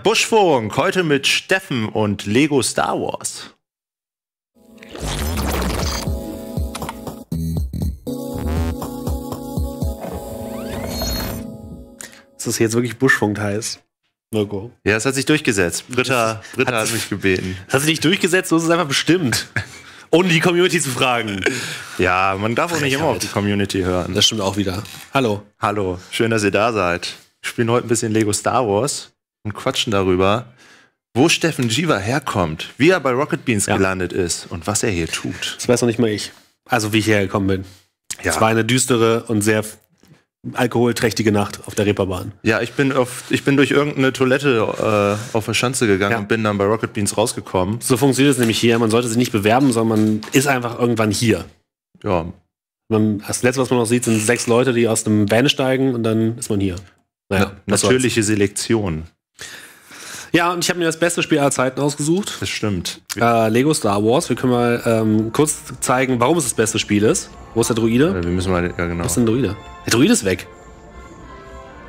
Buschfunk, heute mit Steffen und Lego Star Wars. Dass das jetzt wirklich Buschfunk heißt. Mirko. Ja, es hat sich durchgesetzt. Britta, Britta hat, hat mich gebeten. Das hat sich nicht durchgesetzt, so ist es einfach bestimmt. Ohne die Community zu fragen. Ja, man darf auch nicht immer auf die Community hören. Das stimmt auch wieder. Hallo. Hallo, schön, dass ihr da seid. Wir spielen heute ein bisschen Lego Star Wars und quatschen darüber, wo Steffen Jiva herkommt, wie er bei Rocket Beans ja. gelandet ist und was er hier tut. Das weiß noch nicht mal ich. Also wie ich hierher gekommen bin. Ja. Es war eine düstere und sehr alkoholträchtige Nacht auf der Reeperbahn. Ja, ich bin, auf, ich bin durch irgendeine Toilette äh, auf der Schanze gegangen ja. und bin dann bei Rocket Beans rausgekommen. So funktioniert es nämlich hier. Man sollte sich nicht bewerben, sondern man ist einfach irgendwann hier. Ja. Man, das Letzte, was man noch sieht, sind sechs Leute, die aus dem Van steigen und dann ist man hier. Naja, Na, natürliche Selektion. Ja, und ich habe mir das beste Spiel aller Zeiten ausgesucht. Das stimmt. Äh, Lego Star Wars. Wir können mal ähm, kurz zeigen, warum es das beste Spiel ist. Wo ist der Druide? Ja, wir müssen mal, ja genau. Wo ist denn der Druide? Der Druide ist weg.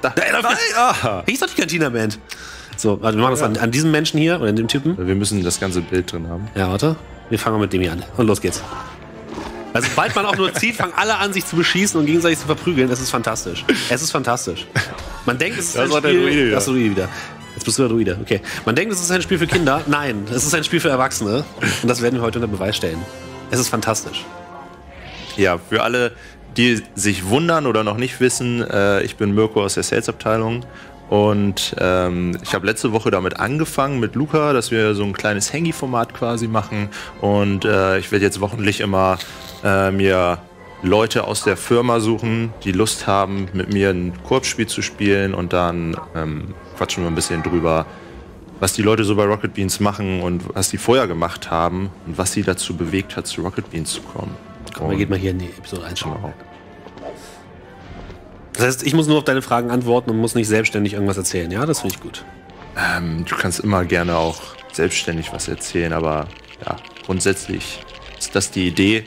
Da, da, da, ah. Hier ist doch die Cantina-Band. So, warte, wir machen das an, an, diesem Menschen hier oder an dem Typen. Wir müssen das ganze Bild drin haben. Ja, warte. Wir fangen mal mit dem hier an. Und los geht's. Also, sobald man auch nur zieht, fangen alle an, sich zu beschießen und gegenseitig zu verprügeln. Das ist fantastisch. Es ist fantastisch. Man denkt, es ist das ein Spiel. Der Druide, ja. Das Druide wieder. Jetzt bist du der Druide. Okay. Man denkt, es ist ein Spiel für Kinder. Nein, es ist ein Spiel für Erwachsene. Und das werden wir heute unter Beweis stellen. Es ist fantastisch. Ja, für alle, die sich wundern oder noch nicht wissen, äh, ich bin Mirko aus der Sales-Abteilung und ähm, ich habe letzte Woche damit angefangen mit Luca, dass wir so ein kleines Hangy-Format quasi machen. Und äh, ich werde jetzt wochentlich immer äh, mir Leute aus der Firma suchen, die Lust haben, mit mir ein Korbspiel zu spielen und dann ähm, quatschen wir ein bisschen drüber, was die Leute so bei Rocket Beans machen und was die vorher gemacht haben und was sie dazu bewegt hat, zu Rocket Beans zu kommen. Komm, wir geht mal hier in die Episode einschauen. Genau. Das heißt, ich muss nur auf deine Fragen antworten und muss nicht selbstständig irgendwas erzählen. Ja, das finde ich gut. Ähm, du kannst immer gerne auch selbstständig was erzählen, aber ja, grundsätzlich ist das die Idee.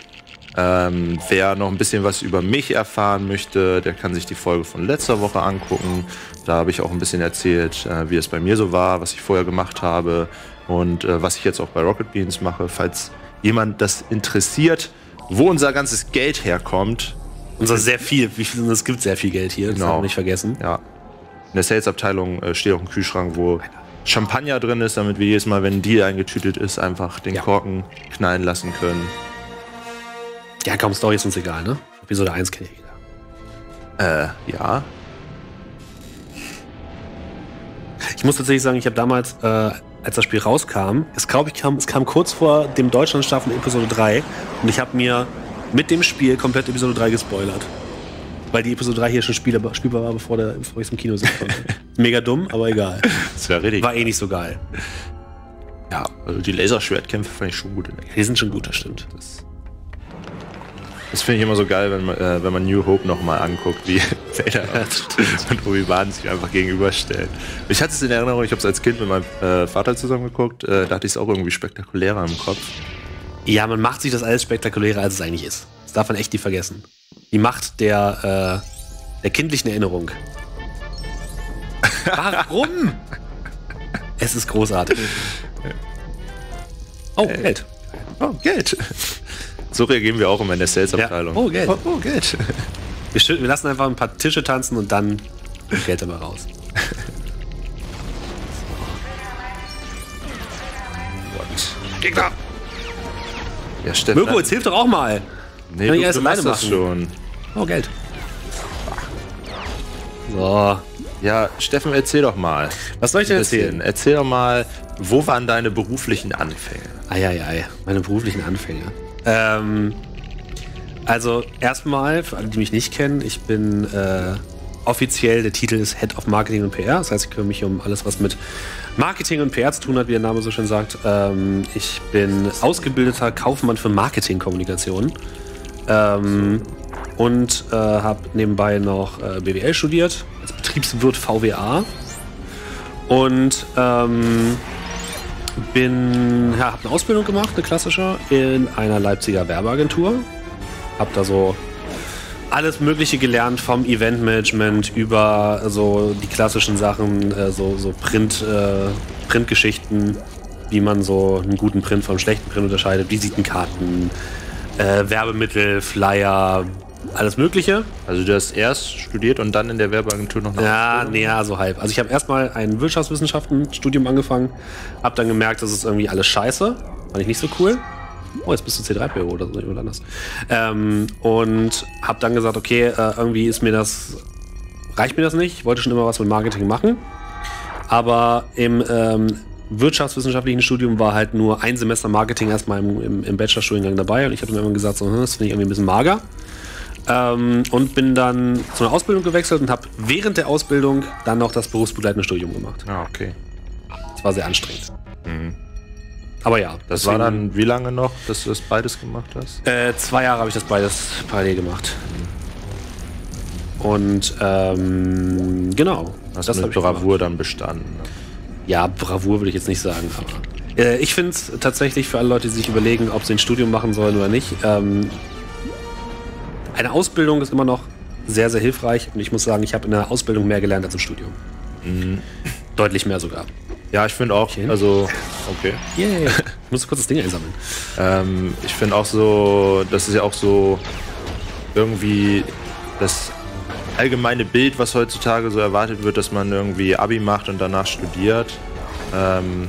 Ähm, wer noch ein bisschen was über mich erfahren möchte, der kann sich die Folge von letzter Woche angucken. Da habe ich auch ein bisschen erzählt, äh, wie es bei mir so war, was ich vorher gemacht habe und äh, was ich jetzt auch bei Rocket Beans mache. Falls jemand das interessiert, wo unser ganzes Geld herkommt. Unser sehr viel, es gibt sehr viel Geld hier, das genau. haben wir nicht vergessen. Ja. In der Sales-Abteilung äh, steht auch ein Kühlschrank, wo Champagner drin ist, damit wir jedes Mal, wenn ein Deal eingetütet ist, einfach den ja. Korken knallen lassen können. Ja, komm, Story ist uns egal, ne? Episode 1 kenne ich jeder. Äh, ja. Muss tatsächlich sagen, ich habe damals, äh, als das Spiel rauskam, es glaube ich kam, es kam kurz vor dem Deutschlandstart von Episode 3 und ich habe mir mit dem Spiel komplett Episode 3 gespoilert. Weil die Episode 3 hier schon spielbar, spielbar war, bevor, der, bevor ich es im Kino sehen konnte. Mega dumm, aber egal. Das war richtig. War eh nicht so geil. Ja, also die Laserschwertkämpfe fand ich schon gut. Die sind schon gut, das stimmt. Das das finde ich immer so geil, wenn man, äh, wenn man New Hope nochmal anguckt, wie Vader und Obi-Wan sich einfach gegenüberstellen. Ich hatte es in Erinnerung, ich habe es als Kind mit meinem äh, Vater zusammen geguckt, äh, da hatte ich es auch irgendwie spektakulärer im Kopf. Ja, man macht sich das alles spektakulärer, als es eigentlich ist. Das darf man echt nie vergessen. Die Macht der, äh, der kindlichen Erinnerung. Warum? es ist großartig. Oh, Geld. Oh, Geld. So reagieren wir auch immer in der Sales-Abteilung. Ja. Oh, Geld. Oh, oh Geld. Wir, wir, lassen einfach ein paar Tische tanzen und dann Geld immer raus. What? Gegner! Ja, Steffen. Mirko, jetzt hilf doch auch mal. Nee, Kann du, du machst das schon. Oh, Geld. So. Ja, Steffen, erzähl doch mal. Was soll ich denn erzählen? Erzähl doch mal, wo waren deine beruflichen Anfänge? Eieiei, meine beruflichen Anfänge. Ähm, also erstmal, für alle, die mich nicht kennen, ich bin äh, offiziell, der Titel ist Head of Marketing und PR. Das heißt, ich kümmere mich um alles, was mit Marketing und PR zu tun hat, wie der Name so schön sagt. Ähm, ich bin ausgebildeter Kaufmann für Marketingkommunikation. Ähm, und äh, habe nebenbei noch äh, BWL studiert, als Betriebswirt VWA. Und ähm, bin, ja, habe eine Ausbildung gemacht, eine klassische, in einer Leipziger Werbeagentur. Hab da so alles Mögliche gelernt, vom Eventmanagement über so die klassischen Sachen, äh, so, so Print, äh, Printgeschichten, wie man so einen guten Print vom schlechten Print unterscheidet, Visitenkarten, äh, Werbemittel, Flyer, alles Mögliche. Also du hast erst studiert und dann in der Werbeagentur noch Ja, nee, ja, so halb. Also ich habe erstmal ein Wirtschaftswissenschaften-Studium angefangen, habe dann gemerkt, das ist irgendwie alles scheiße. Fand ich nicht so cool. Oh, jetzt bist du C3PO oder so oder anders. Ähm, und habe dann gesagt, okay, äh, irgendwie ist mir das, reicht mir das nicht. Ich wollte schon immer was mit Marketing machen. Aber im ähm, wirtschaftswissenschaftlichen Studium war halt nur ein Semester Marketing erstmal im, im, im Bachelorstudiengang dabei. Und ich habe dann immer gesagt, so, hm, das finde ich irgendwie ein bisschen mager. Ähm, und bin dann zu einer Ausbildung gewechselt und habe während der Ausbildung dann noch das berufsbegleitende Studium gemacht. Ah, okay. Das war sehr anstrengend. Aber ja. Das deswegen- war dann wie lange noch, dass du das beides gemacht hast? Äh, zwei Jahre habe ich das beides parallel gemacht. Und ähm, genau. Hast das du mit Bravour dann bestanden. ne? Ja, Bravour würde ich jetzt nicht sagen, aber. Äh, ich finde es tatsächlich für alle Leute, die sich überlegen, ob sie ein Studium machen sollen oder nicht. Ähm, eine Ausbildung ist immer noch sehr, sehr hilfreich. Und ich muss sagen, ich habe in der Ausbildung mehr gelernt als im Studium. Deutlich mehr sogar. Ja, ich finde auch, also, okay. Yay. Ich muss kurz das Ding einsammeln. Ähm, ich finde auch so, das ist ja auch so irgendwie das allgemeine Bild, was heutzutage so erwartet wird, dass man irgendwie Abi macht und danach studiert. Ähm,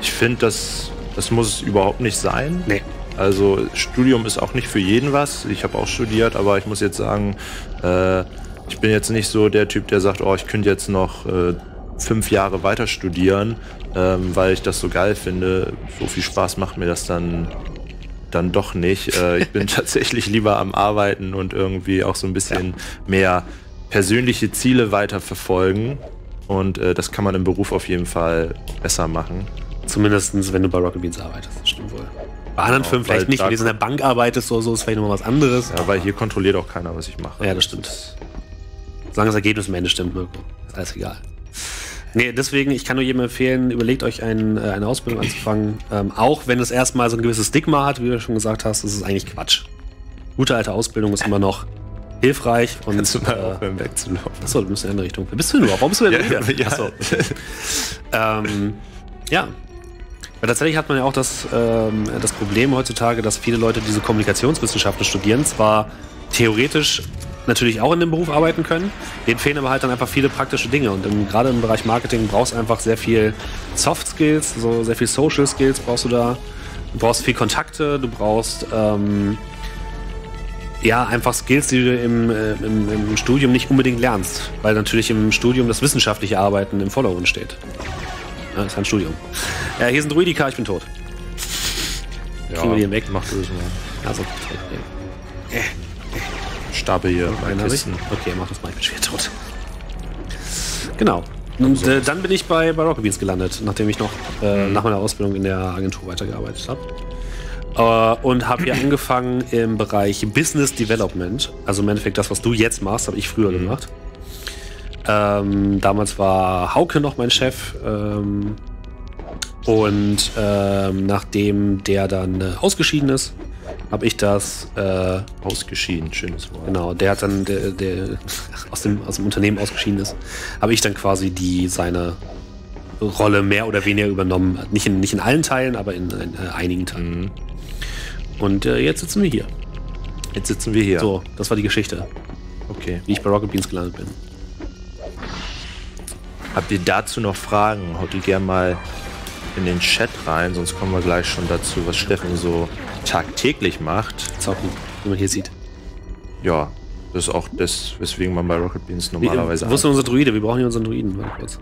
ich finde, das, das muss es überhaupt nicht sein. Nee. Also Studium ist auch nicht für jeden was. Ich habe auch studiert, aber ich muss jetzt sagen, äh, ich bin jetzt nicht so der Typ, der sagt, oh, ich könnte jetzt noch äh, fünf Jahre weiter studieren, ähm, weil ich das so geil finde. So viel Spaß macht mir das dann dann doch nicht. Äh, ich bin tatsächlich lieber am Arbeiten und irgendwie auch so ein bisschen mehr persönliche Ziele weiter verfolgen. Und äh, das kann man im Beruf auf jeden Fall besser machen. Zumindest wenn du bei Rocket Beans arbeitest. Das stimmt wohl. Bei anderen Genau, Firmen vielleicht nicht, wenn du in der Bank arbeitest oder so, ist vielleicht nochmal was anderes. Ja, weil hier kontrolliert auch keiner, was ich mache. Ja, das stimmt. Solange das Ergebnis am Ende stimmt, Mirko. Ist alles egal. Nee, deswegen, ich kann nur jedem empfehlen, überlegt euch ein, äh, eine Ausbildung anzufangen. Ähm, auch wenn es erstmal so ein gewisses Stigma hat, wie du schon gesagt hast, ist es eigentlich Quatsch. Gute alte Ausbildung ist immer noch hilfreich und. Kannst du mal äh, aufhören wegzulaufen? achso, du bist in eine Richtung. Wer bist du denn überhaupt? Warum bist du denn Ja, hier? ja. Achso. ähm, ja. Weil tatsächlich hat man ja auch das, ähm, das Problem heutzutage, dass viele Leute diese Kommunikationswissenschaften studieren, zwar theoretisch natürlich auch in dem Beruf arbeiten können, denen fehlen aber halt dann einfach viele praktische Dinge. Und im, gerade im Bereich Marketing brauchst du einfach sehr viel Soft Skills, so sehr viel Social Skills brauchst du da. Du brauchst viel Kontakte, du brauchst ähm, ja, einfach Skills, die du im, äh, im, im Studium nicht unbedingt lernst, weil natürlich im Studium das wissenschaftliche Arbeiten im Vordergrund steht. Ja, das ist ein Studium. Ja, hier sind Druidika, ich bin tot. Kriegen wir die weg? Mach du es mal. Also, okay. Stapel hier. Okay, mach das mal, ich bin schwer tot. Genau. Und äh, dann bin ich bei, bei Rocket Beans gelandet, nachdem ich noch äh, nach meiner Ausbildung in der Agentur weitergearbeitet habe. Äh, und habe hier angefangen im Bereich Business Development. Also im Endeffekt das, was du jetzt machst, habe ich früher gemacht. Ähm, damals war Hauke noch mein Chef. Ähm, und ähm, nachdem der dann äh, ausgeschieden ist, habe ich das äh, Ausgeschieden, schönes Wort. Genau, der hat dann, der, der aus, dem, aus dem Unternehmen ausgeschieden ist, habe ich dann quasi die seine Rolle mehr oder weniger übernommen. Nicht in, nicht in allen Teilen, aber in, in äh, einigen Teilen. Mhm. Und äh, jetzt sitzen wir hier. Jetzt sitzen wir hier. So, das war die Geschichte, Okay. wie ich bei Rocket Beans gelandet bin. Habt ihr dazu noch Fragen? Haut die gerne mal in den Chat rein, sonst kommen wir gleich schon dazu, was Steffen so tagtäglich macht. Zocken, wie man hier sieht. Ja, das ist auch das, weswegen man bei Rocket Beans Wie, normalerweise wo ist denn unser Druide? Wir brauchen hier unseren Druiden. Warte kurz.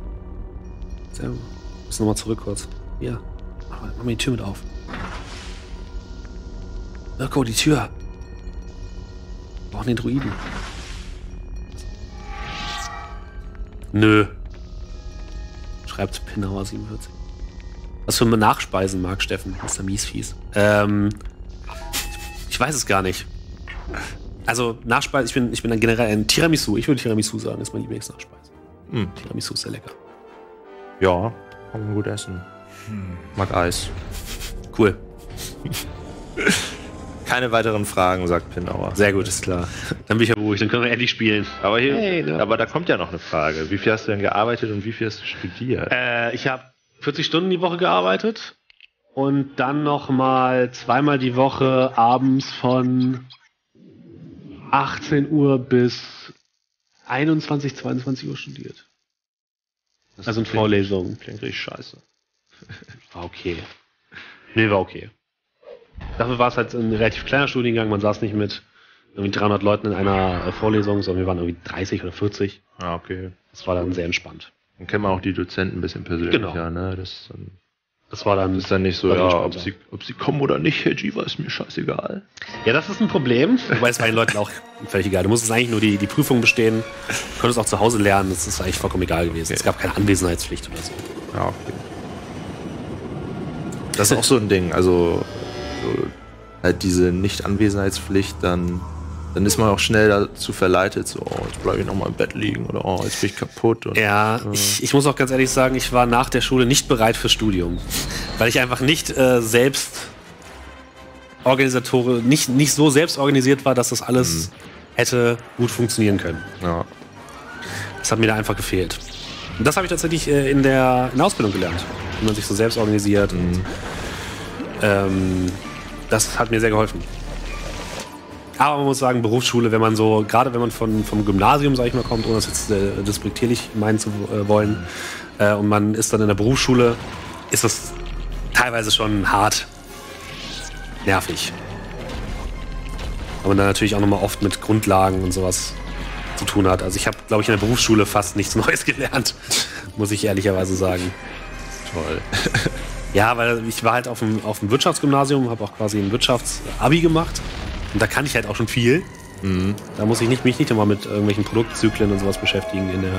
Sehr gut. Müssen nochmal zurück kurz. Ja. Mach mal, mach mal die Tür mit auf. Mirko, die Tür. Wir brauchen den Druiden. Nö. Schreibt Pinauer 47. Was für Nachspeisen mag Steffen? Mr. Miesfies. Ähm, ich weiß es gar nicht. Also Nachspeise, ich bin, ich bin dann generell ein Tiramisu. Ich würde Tiramisu sagen, ist mein Lieblingsnachspeise. Hm. Tiramisu ist sehr lecker. Ja, kann man gut essen. Mag Eis. Cool. keine weiteren Fragen, sagt Pinauer. Sehr gut, ist klar. Dann bin ich ja ruhig, dann können wir endlich spielen. Aber hier, Hey, aber da kommt ja noch eine Frage. Wie viel hast du denn gearbeitet und wie viel hast du studiert? Äh, ich habe 40 Stunden die Woche gearbeitet und dann noch mal zweimal die Woche abends von 18 Uhr bis 21, 22 Uhr studiert. Also in Vorlesungen. Klingt richtig scheiße. War okay. Nee, war okay. Dafür war es halt ein relativ kleiner Studiengang. Man saß nicht mit irgendwie 300 Leuten in einer äh, Vorlesung, sondern wir waren irgendwie 30 oder 40. Ah, okay. Das war dann sehr entspannt. Dann kennen wir auch die Dozenten ein bisschen persönlicher, Genau. ne? Das dann, Das war dann ist dann nicht so, ja, ob sie, ob sie kommen oder nicht, Herr Jiva, ist mir scheißegal. Ja, das ist ein Problem, wobei es bei den Leuten auch völlig egal. Du musstest eigentlich nur die, die Prüfung bestehen, du konntest auch zu Hause lernen, das ist eigentlich vollkommen egal gewesen. Es gab keine Anwesenheitspflicht oder so. Ja, okay. Das ist auch so ein Ding, also so, halt diese Nicht-Anwesenheitspflicht, dann, dann ist man auch schnell dazu verleitet, so, oh, jetzt bleibe ich noch mal im Bett liegen oder oh, jetzt bin ich kaputt. Und, Ja, ich, ich muss auch ganz ehrlich sagen, ich war nach der Schule nicht bereit fürs Studium, weil ich einfach nicht äh, selbst Organisatore, nicht, nicht so selbst organisiert war, dass das alles hätte gut funktionieren können. ja. Das hat mir da einfach gefehlt. Und das habe ich tatsächlich äh, in, der, in der Ausbildung gelernt, wie man sich so selbst organisiert. Und, ähm, das hat mir sehr geholfen. Aber man muss sagen, Berufsschule, wenn man so, gerade wenn man von, vom Gymnasium, sag ich mal, kommt, ohne das jetzt äh, despektierlich meinen zu äh, wollen, äh, und man ist dann in der Berufsschule, ist das teilweise schon hart nervig. Aber man dann natürlich auch nochmal oft mit Grundlagen und sowas zu tun hat. Also ich habe, glaube ich, in der Berufsschule fast nichts Neues gelernt, muss ich ehrlicherweise sagen. Toll. Ja, weil ich war halt auf dem, auf dem Wirtschaftsgymnasium, habe auch quasi ein Wirtschaftsabi gemacht. Und da kann ich halt auch schon viel. Da muss ich nicht, mich nicht immer mit irgendwelchen Produktzyklen und sowas beschäftigen in der,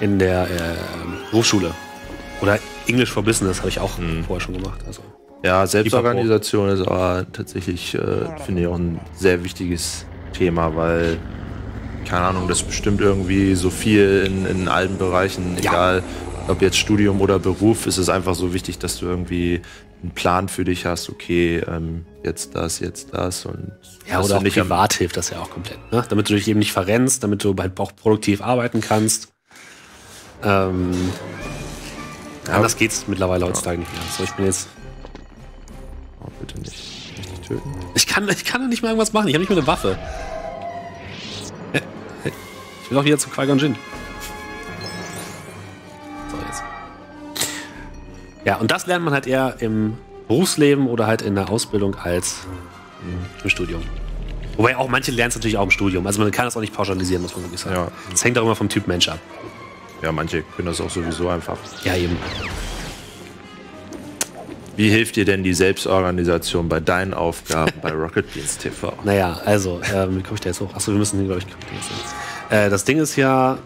in der äh, Berufsschule. Oder English for Business habe ich auch vorher schon gemacht. Also. Ja, Selbstorganisation ist aber tatsächlich, äh, finde ich, auch ein sehr wichtiges Thema, weil, keine Ahnung, das bestimmt irgendwie so viel in, in allen Bereichen, Ja. egal ob jetzt Studium oder Beruf, ist es einfach so wichtig, dass du irgendwie einen Plan für dich hast, okay, ähm, jetzt das, jetzt das und Ja, oder auch nicht privat hilft das ja auch komplett. Ne? Damit du dich eben nicht verrennst, damit du halt auch produktiv arbeiten kannst. Ähm, anders geht's mittlerweile heutzutage nicht mehr. So, ich bin jetzt. Oh, bitte nicht, nicht töten. Ich kann, ich kann doch nicht mal irgendwas machen. Ich habe nicht mal eine Waffe. Ich will doch wieder zu Qui-Gon Jinn. Ja, und das lernt man halt eher im Berufsleben oder halt in der Ausbildung als im Studium. Wobei auch manche lernen es natürlich auch im Studium. Also man kann das auch nicht pauschalisieren, muss man wirklich sagen. Ja. Es hängt auch immer vom Typ Mensch ab. Ja, manche können das auch sowieso einfach. Ja, eben. Wie hilft dir denn die Selbstorganisation bei deinen Aufgaben bei Rocket Beans TV? Naja, also, ähm, wie komme ich da jetzt hoch? Achso, wir müssen glaube ich. Äh, das Ding ist ja,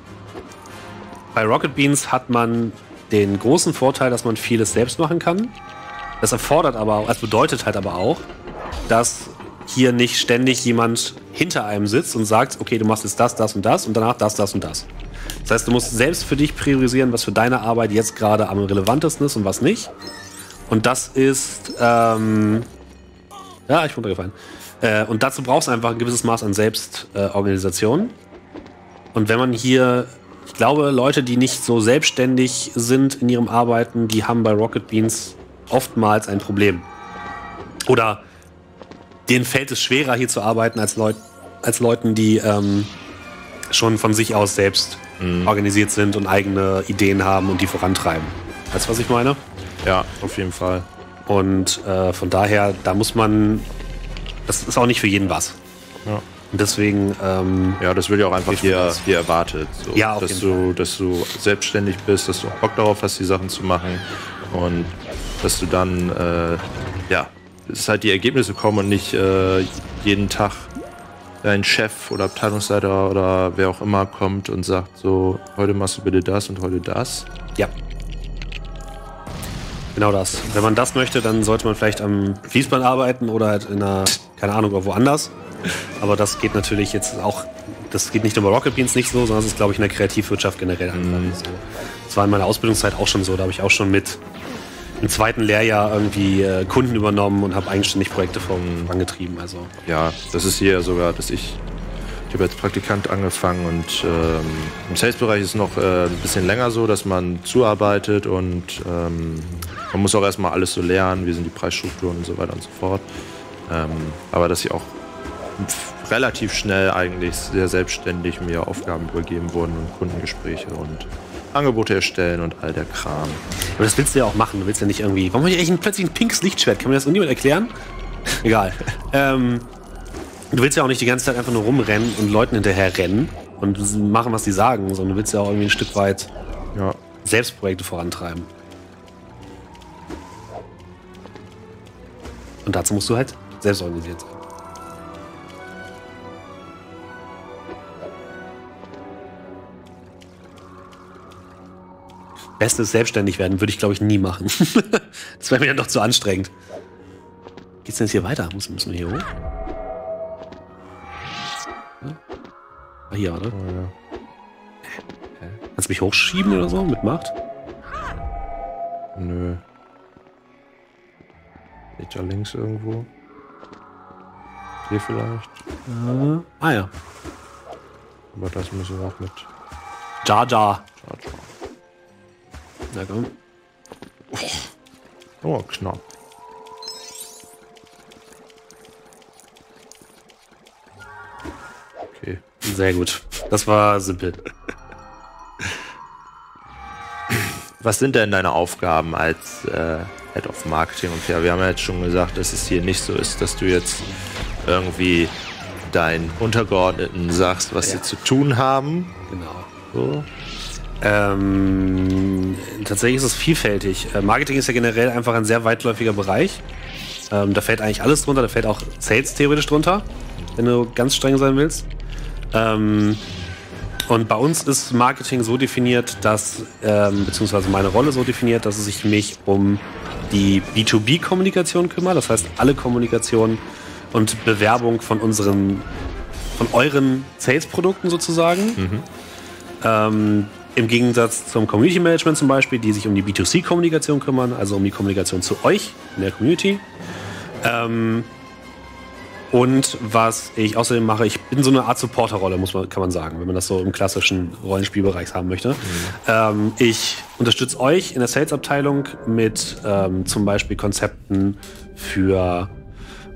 bei Rocket Beans hat man den großen Vorteil, dass man vieles selbst machen kann. Das erfordert aber das bedeutet halt aber auch, dass hier nicht ständig jemand hinter einem sitzt und sagt, okay, du machst jetzt das, das und das und danach das, das und das. Das heißt, du musst selbst für dich priorisieren, was für deine Arbeit jetzt gerade am relevantesten ist und was nicht. Und das ist, ähm, ja, ich bin runtergefallen. Äh, und dazu brauchst du einfach ein gewisses Maß an Selbstorganisation. Äh, und wenn man hier, ich glaube, Leute, die nicht so selbstständig sind in ihrem Arbeiten, die haben bei Rocket Beans oftmals ein Problem. Oder denen fällt es schwerer, hier zu arbeiten, als, Leut als Leuten, die ähm, schon von sich aus selbst organisiert sind und eigene Ideen haben und die vorantreiben. Weißt du, was ich meine? Ja, auf jeden Fall. Und äh, von daher, da muss man, das ist auch nicht für jeden was. Ja. Und deswegen, ähm, Ja, das wird ja auch einfach hier, hier erwartet. So, Ja, dass, du, dass du selbstständig bist, dass du auch Bock darauf hast, die Sachen zu machen. Und dass du dann, äh, ja, dass halt die Ergebnisse kommen und nicht äh, jeden Tag dein Chef oder Abteilungsleiter oder wer auch immer kommt und sagt so, heute machst du bitte das und heute das. ja. Genau das. Wenn man das möchte, dann sollte man vielleicht am Fließband arbeiten oder halt in einer, keine Ahnung, irgendwo anders. Aber das geht natürlich jetzt auch, das geht nicht nur bei Rocket Beans nicht so, sondern es ist, glaube ich, in der Kreativwirtschaft generell einfach so. Das war in meiner Ausbildungszeit auch schon so. Da habe ich auch schon mit im zweiten Lehrjahr irgendwie äh, Kunden übernommen und habe eigenständig Projekte vorangetrieben. Also. Ja, das ist hier sogar, dass ich, ich habe als Praktikant angefangen und ähm, im Sales-Bereich ist es noch äh, ein bisschen länger so, dass man zuarbeitet und ähm, man muss auch erstmal alles so lernen, wie sind die Preisstrukturen und so weiter und so fort. Ähm, aber dass ich auch relativ schnell eigentlich sehr selbstständig mir Aufgaben übergeben wurden und Kundengespräche und Angebote erstellen und all der Kram. Aber das willst du ja auch machen. Du willst ja nicht irgendwie. Warum habe ich eigentlich plötzlich ein pinkes Lichtschwert? Kann mir das irgendjemand erklären? Egal. ähm, du willst ja auch nicht die ganze Zeit einfach nur rumrennen und Leuten hinterher rennen und machen, was die sagen, sondern du willst ja auch irgendwie ein Stück weit ja. Selbstprojekte vorantreiben. Und dazu musst du halt selbst organisiert sein. Bestes selbstständig werden würde ich, glaube ich, nie machen. das wäre mir dann doch zu anstrengend. Geht's denn jetzt hier weiter? Muss, müssen wir hier hoch? Ah, hier, oder? Oh, ja. Kannst du mich hochschieben oder so mit Macht? Nö. Liegt da links irgendwo? Hier vielleicht? Äh, ah ja. Aber das müssen wir auch mit. Jar Jar. Na komm. Oh, knapp. Okay. Sehr gut. Das war simpel. Was sind denn deine Aufgaben als äh, Head of Marketing und PR? Wir haben ja jetzt schon gesagt, dass es hier nicht so ist, dass du jetzt irgendwie deinen Untergeordneten sagst, was ja. sie zu tun haben. Genau. So. Ähm, tatsächlich ist es vielfältig. Äh, Marketing ist ja generell einfach ein sehr weitläufiger Bereich. Ähm, da fällt eigentlich alles drunter, da fällt auch Sales theoretisch drunter, wenn du ganz streng sein willst. Ähm, und bei uns ist Marketing so definiert, dass, ähm, beziehungsweise meine Rolle so definiert, dass ich mich um die B2B-Kommunikation kümmere. Das heißt, alle Kommunikation und Bewerbung von unseren, von euren Sales-Produkten sozusagen. Mhm. Ähm, im Gegensatz zum Community Management zum Beispiel, die sich um die B2C-Kommunikation kümmern, also um die Kommunikation zu euch in der Community. Ähm, und was ich außerdem mache, ich bin so eine Art Supporterrolle, muss man, kann man sagen, wenn man das so im klassischen Rollenspielbereich haben möchte. Mhm. Ähm, ich unterstütze euch in der Sales-Abteilung mit ähm, zum Beispiel Konzepten für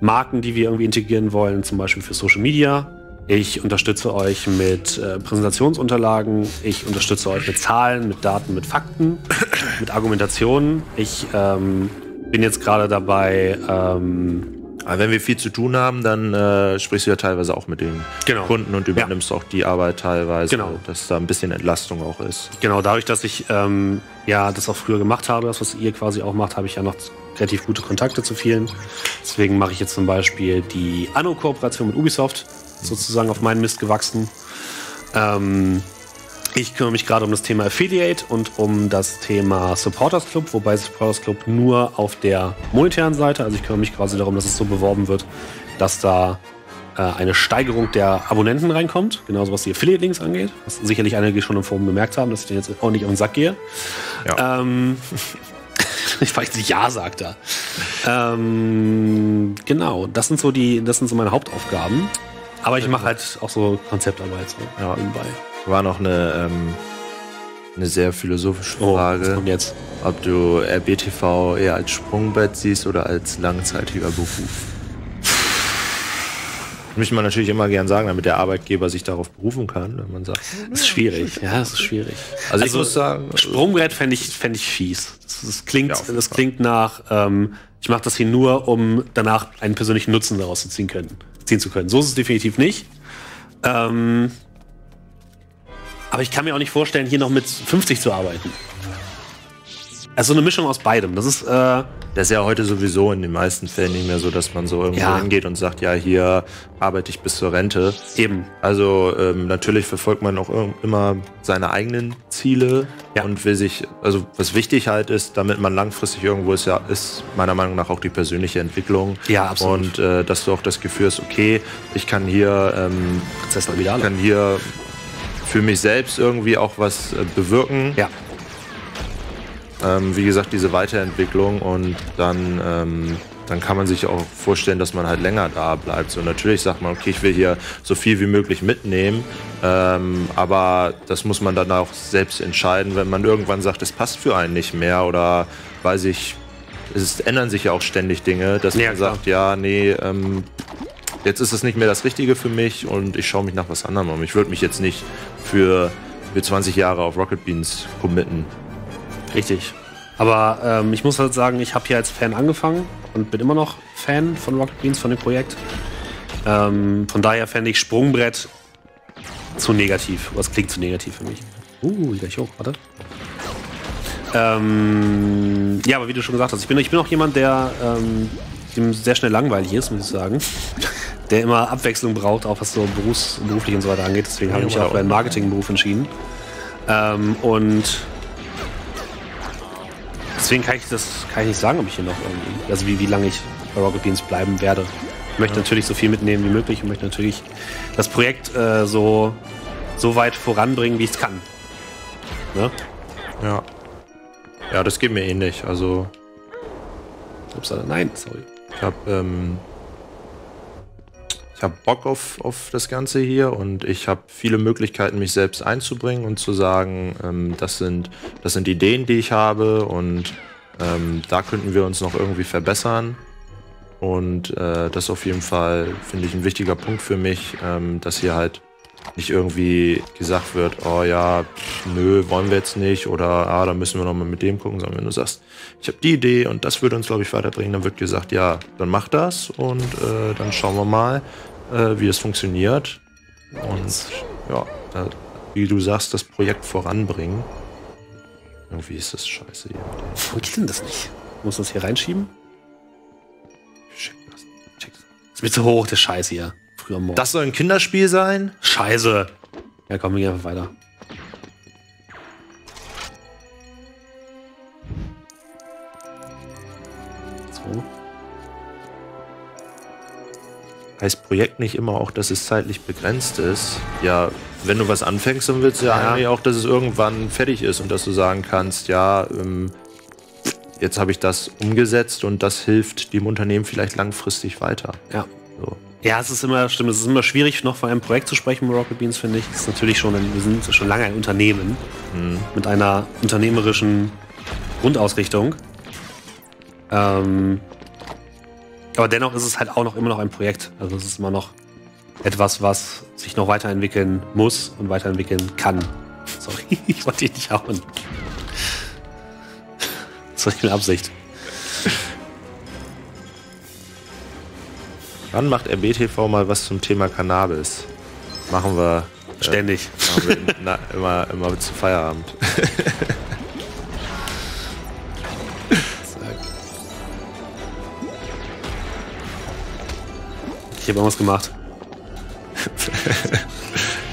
Marken, die wir irgendwie integrieren wollen, zum Beispiel für Social Media ich unterstütze euch mit äh, Präsentationsunterlagen. Ich unterstütze euch mit Zahlen, mit Daten, mit Fakten, mit Argumentationen. Ich ähm, bin jetzt gerade dabei. Ähm, aber wenn wir viel zu tun haben, dann äh, sprichst du ja teilweise auch mit den genau. Kunden und übernimmst ja. auch die Arbeit teilweise, genau. dass da ein bisschen Entlastung auch ist. Genau, dadurch, dass ich ähm, ja das auch früher gemacht habe, das, was ihr quasi auch macht, habe ich ja noch relativ gute Kontakte zu vielen. Deswegen mache ich jetzt zum Beispiel die Anno-Kooperation mit Ubisoft sozusagen auf meinen Mist gewachsen. Ähm, ich kümmere mich gerade um das Thema Affiliate und um das Thema Supporters Club, wobei Supporters Club nur auf der monetären Seite, also ich kümmere mich quasi darum, dass es so beworben wird, dass da äh, eine Steigerung der Abonnenten reinkommt, genauso was die Affiliate-Links angeht, was sicherlich einige schon im Forum bemerkt haben, dass ich den jetzt ordentlich auf den Sack gehe. Ja. Ähm, ich weiß nicht, ja sagt er. Ähm, genau, das sind so die, das sind so meine Hauptaufgaben. Aber ich mache halt auch so Konzeptarbeit so ja. nebenbei. War noch eine, ähm, eine sehr philosophische Frage. Oh, jetzt? Ob du RBTV eher als Sprungbrett siehst oder als langzeitiger Beruf. Möchte man natürlich immer gern sagen, damit der Arbeitgeber sich darauf berufen kann, wenn man sagt. Das ist schwierig, ja, das ist schwierig. Also, ich also muss sagen. Sprungbrett fände ich, fänd ich fies. Das, das klingt, ja, das klingt nach, ähm, ich mache das hier nur, um danach einen persönlichen Nutzen daraus zu ziehen können ziehen zu können. So ist es definitiv nicht. Ähm, aber ich kann mir auch nicht vorstellen, hier noch mit 50 zu arbeiten. Also eine Mischung aus beidem. Das ist, äh, das ist ja heute sowieso in den meisten Fällen nicht mehr so, dass man so irgendwo ja. hingeht und sagt, ja, hier arbeite ich bis zur Rente. Eben. Also ähm, natürlich verfolgt man auch immer seine eigenen Ziele ja. und will sich, also was wichtig halt ist, damit man langfristig irgendwo ist, ja, ist meiner Meinung nach auch die persönliche Entwicklung. Ja, absolut. Und äh, dass du auch das Gefühl hast, okay, ich kann hier, ähm, kann hier für mich selbst irgendwie auch was äh, bewirken. Ja ähm, wie gesagt, diese Weiterentwicklung und dann, ähm, dann kann man sich auch vorstellen, dass man halt länger da bleibt. So natürlich sagt man, okay, ich will hier so viel wie möglich mitnehmen, ähm, aber das muss man dann auch selbst entscheiden, wenn man irgendwann sagt, es passt für einen nicht mehr oder weiß ich, es ändern sich ja auch ständig Dinge, dass ja, man klar. sagt, ja, nee, ähm, jetzt ist es nicht mehr das Richtige für mich und ich schaue mich nach was anderem um. Ich würde mich jetzt nicht für, für 20 Jahre auf Rocket Beans committen. Richtig. Aber ähm, ich muss halt sagen, ich habe hier als Fan angefangen und bin immer noch Fan von Rocket Beans, von dem Projekt. Ähm, von daher fände ich Sprungbrett zu negativ. Was klingt zu negativ für mich? Uh, gleich hoch, warte. Ähm, ja, aber wie du schon gesagt hast, ich bin, ich bin auch jemand, der ähm, dem sehr schnell langweilig ist, muss ich sagen. Der immer Abwechslung braucht, auch was so berufs-, beruflich und so weiter angeht. Deswegen habe ich mich auch für einen Marketingberuf entschieden. Ähm, und deswegen kann ich das kann ich nicht sagen, ob ich hier noch irgendwie, also wie, wie lange ich bei Rocket Beans bleiben werde. Ich möchte ja. natürlich so viel mitnehmen wie möglich und möchte natürlich das Projekt äh, so, so weit voranbringen, wie ich es kann. Ne? Ja. Ja, das geht mir ähnlich. Also. Upsala, nein, sorry. Ich habe ähm, ich habe Bock auf, auf das Ganze hier und ich habe viele Möglichkeiten, mich selbst einzubringen und zu sagen, ähm, das, sind, das sind Ideen, die ich habe und ähm, da könnten wir uns noch irgendwie verbessern. Und äh, das ist auf jeden Fall, finde ich, ein wichtiger Punkt für mich, ähm, dass hier halt nicht irgendwie gesagt wird, oh ja, pff, nö, wollen wir jetzt nicht oder ah, da müssen wir nochmal mit dem gucken, sondern wenn du sagst, ich habe die Idee und das würde uns, glaube ich, weiterbringen, dann wird gesagt, ja, dann mach das und äh, dann schauen wir mal, äh, wie es funktioniert. Und ja, wie du sagst, das Projekt voranbringen. Irgendwie ist das scheiße hier. Wo geht denn das nicht? Muss das hier reinschieben? Schick das. Schick das. Ist mir zu hoch, der Scheiß hier früh Morgen. Das soll ein Kinderspiel sein? Scheiße. Ja, komm, wir gehen einfach weiter. So. Heißt Projekt nicht immer auch, dass es zeitlich begrenzt ist? Ja, wenn du was anfängst, dann willst du ja, ja. eigentlich auch, dass es irgendwann fertig ist und dass du sagen kannst, ja, ähm, jetzt habe ich das umgesetzt und das hilft dem Unternehmen vielleicht langfristig weiter. Ja. So. Ja, es ist immer, stimmt, es ist immer schwierig, noch von einem Projekt zu sprechen mit Rocket Beans, finde ich. Es ist natürlich schon, ein, wir sind schon lange ein Unternehmen mhm. mit einer unternehmerischen Grundausrichtung. Ähm, aber dennoch ist es halt auch noch immer noch ein Projekt. Also es ist immer noch etwas, was sich noch weiterentwickeln muss und weiterentwickeln kann. Sorry, ich wollte dich nicht hauen. Das war nicht eine Absicht. Wann macht RBTV mal was zum Thema Cannabis? Machen wir. Äh, Ständig. Machen wir na, immer, immer zu Feierabend. ich habe irgendwas gemacht.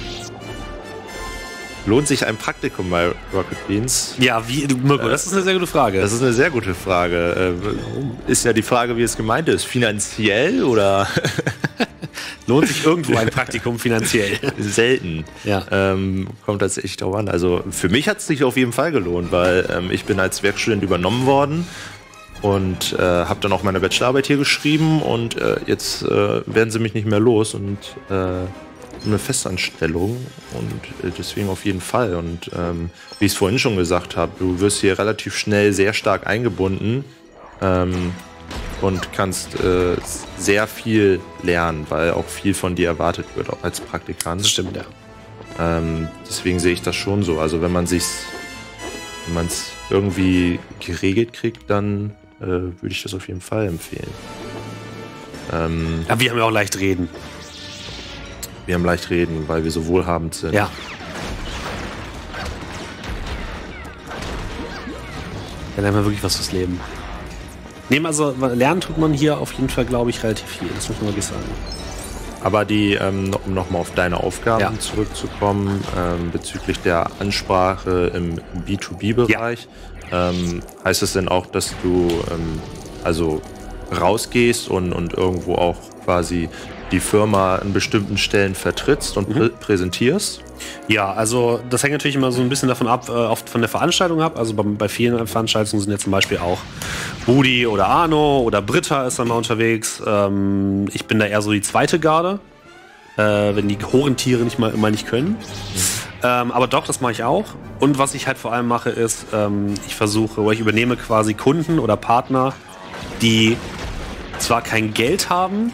Lohnt sich ein Praktikum bei Rocket Beans? Ja, wie, Mirko, das ist eine sehr gute Frage. Das ist eine sehr gute Frage. Äh, ist ja die Frage, wie es gemeint ist. Finanziell oder? Lohnt sich irgendwo ein Praktikum finanziell? Selten. Ja. Ähm, kommt tatsächlich darauf an. Also für mich hat es sich auf jeden Fall gelohnt, weil ähm, ich bin als Werkstudent übernommen worden und äh, habe dann auch meine Bachelorarbeit hier geschrieben und äh, jetzt äh, werden sie mich nicht mehr los und äh, eine Festanstellung und äh, deswegen auf jeden Fall. Und ähm, wie ich es vorhin schon gesagt habe, du wirst hier relativ schnell sehr stark eingebunden ähm, und kannst äh, sehr viel lernen, weil auch viel von dir erwartet wird, auch als Praktikant. Das stimmt, ja. Ähm, deswegen sehe ich das schon so. Also wenn man sich wenn man es irgendwie geregelt kriegt, dann äh, würde ich das auf jeden Fall empfehlen. Ähm, ja, wir haben ja auch leicht reden. Wir haben leicht reden, weil wir so wohlhabend sind. Ja. Dann lernen wir wirklich was fürs Leben. Nehmen also, lernen tut man hier auf jeden Fall, glaube ich, relativ viel. Das muss man wirklich sagen. Aber die, ähm, um nochmal auf deine Aufgaben ja. zurückzukommen, ähm, bezüglich der Ansprache im, im B2B-Bereich, ja. ähm, heißt es denn auch, dass du also rausgehst und, und irgendwo auch quasi die Firma an bestimmten Stellen vertrittst und prä präsentierst? Ja, also das hängt natürlich immer so ein bisschen davon ab, äh, oft von der Veranstaltung ab. Also bei, bei vielen Veranstaltungen sind jetzt zum Beispiel auch Rudi oder Arno oder Britta ist dann mal unterwegs. Ähm, ich bin da eher so die zweite Garde, äh, wenn die Horentiere nicht mal immer nicht können. Ähm, aber doch, das mache ich auch. Und was ich halt vor allem mache, ist, ähm, ich versuche, oder ich übernehme quasi Kunden oder Partner, die zwar kein Geld haben,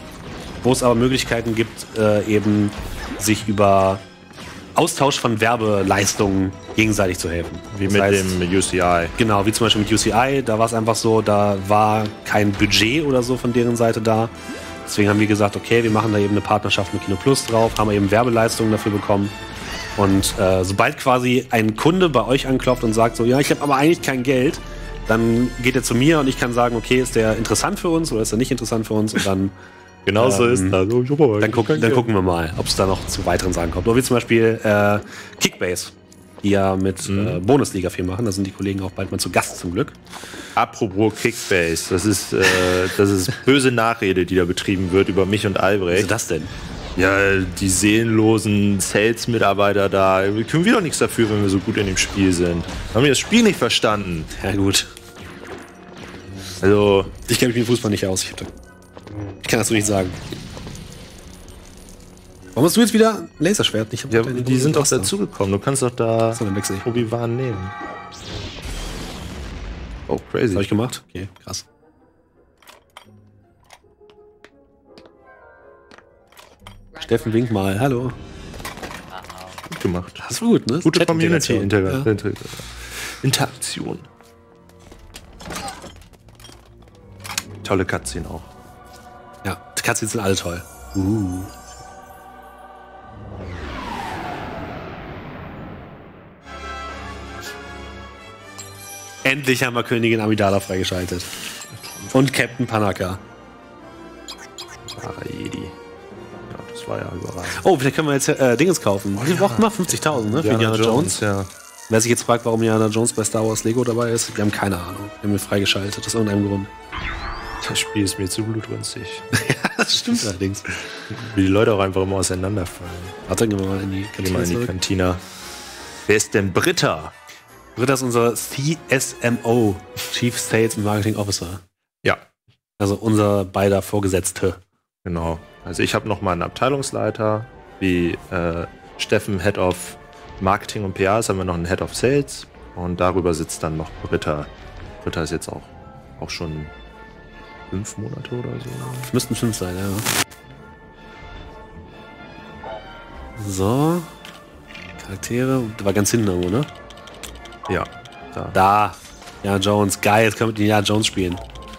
wo es aber Möglichkeiten gibt, äh, eben sich über Austausch von Werbeleistungen gegenseitig zu helfen. Wie Das mit heißt, dem UCI. Genau, wie zum Beispiel mit UCI, da war es einfach so, da war kein Budget oder so von deren Seite da. Deswegen haben wir gesagt, okay, wir machen da eben eine Partnerschaft mit Kino Plus drauf, haben eben Werbeleistungen dafür bekommen. Und äh, sobald quasi ein Kunde bei euch anklopft und sagt so, ja, ich habe aber eigentlich kein Geld, dann geht er zu mir und ich kann sagen, okay, ist der interessant für uns oder ist er nicht interessant für uns? Und dann Genau so Ähm, ist das. Oh, dann, guck, dann gucken wir mal, ob es da noch zu weiteren Sachen kommt. Oder wie zum Beispiel äh, Kickbase, die ja mit äh, Bundesliga viel machen. Da sind die Kollegen auch bald mal zu Gast zum Glück. Apropos Kickbase, das ist, äh, das ist böse Nachrede, die da betrieben wird über mich und Was Albrecht. ist das denn? Ja, die seelenlosen Sales-Mitarbeiter da. Wir können wir doch nichts dafür, wenn wir so gut in dem Spiel sind. Haben wir das Spiel nicht verstanden? Ja gut. Also, Ich kenne mich mit Fußball nicht aus. Ich, hab da- ich kann das so nicht sagen. Warum hast du jetzt wieder ein Laserschwert? Ich hab ja, deine die sind doch dazugekommen. Du kannst doch da So. Obi-Wan nehmen. Oh, crazy. habe ich gemacht? Okay, krass. Steffen, wink mal. Hallo. Gut gemacht. Das war gut, ne? Gute. Community-Interaktion. Ja. Inter Interaktion. Tolle Cutscene auch. Die Cutscenes sind alle toll. Uh. Endlich haben wir Königin Amidala freigeschaltet. Und Captain Panaka. Wahre Jedi. Ja, das war ja überragend. Oh, vielleicht können wir jetzt äh, Dingens kaufen. Die brauchen mal 50.000, ne? Für Indiana Jones. ja. Wer sich jetzt fragt, warum Indiana Jones bei Star Wars Lego dabei ist, wir haben keine Ahnung. Wir haben ihn freigeschaltet, aus irgendeinem Grund. Das Spiel ist mir zu blutrünstig. das stimmt allerdings. Wie die Leute auch einfach immer auseinanderfallen. Warte, gehen wir mal in die Geh mal Kantine in die. Kantina. Wer ist denn Britta? Britta ist unser CSMO, Chief Sales and Marketing Officer. Ja, Also unser beider Vorgesetzte. genau. Also ich habe noch mal einen Abteilungsleiter, wie äh, Steffen Head of Marketing und PR, jetzt haben wir noch einen Head of Sales und darüber sitzt dann noch Britta. Britta ist jetzt auch, auch schon fünf Monate oder so. Müssten fünf sein, ja. So. Charaktere. Der war ganz hinten irgendwo, ne? Ja, da. Da. Ja, Jones. Geil, jetzt können wir den Ja Jones spielen.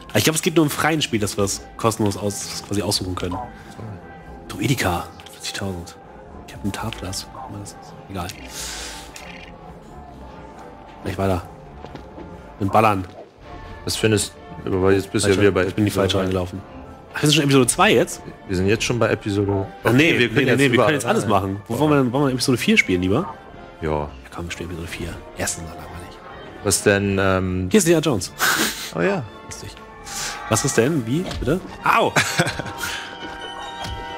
Aber Ich glaube, es geht nur im freien Spiel, dass wir es kostenlos aus, quasi aussuchen können. Druidika. 40.000. Captain Tarplas. Was auch immer das ist. Egal. Gleich weiter. Und ballern. Was findest du? Weil jetzt Falsche- wieder bei ich bin die falsche reingelaufen. Ach, wir sind schon Episode 2 jetzt? Wir sind jetzt schon bei Episode. Ach, nee, wir können nee, jetzt, nee, wir können jetzt alles machen. Wo wollen wir, denn- wollen wir Episode 4 spielen, lieber? Ja. Ja, komm, wir spielen Episode 4. Ersten langweilig. Was denn? Ähm, Hier ist Indiana Jones. oh ja. Lustig. Was ist denn? Wie? Bitte? Au!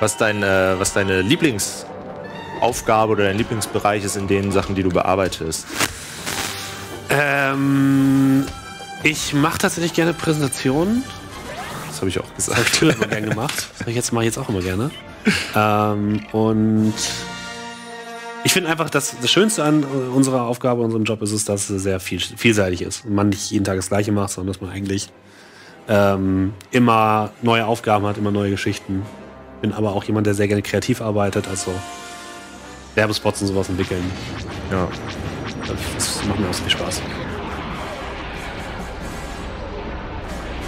Was dein, äh, was deine Lieblingsaufgabe oder dein Lieblingsbereich ist in den Sachen, die du bearbeitest. ähm, ich mache tatsächlich gerne Präsentationen. Das habe ich auch Das habe ich gesagt. immer gerne gemacht. Das mache ich jetzt, mache ich jetzt auch immer gerne. Ähm, und ich finde einfach, dass das Schönste an unserer Aufgabe, unserem Job ist es, dass es sehr viel, vielseitig ist. Und man nicht jeden Tag das Gleiche macht, sondern dass man eigentlich ähm, immer neue Aufgaben hat, immer neue Geschichten. Bin aber auch jemand, der sehr gerne kreativ arbeitet, also Werbespots und sowas entwickeln. Ja. Das macht mir auch sehr viel Spaß.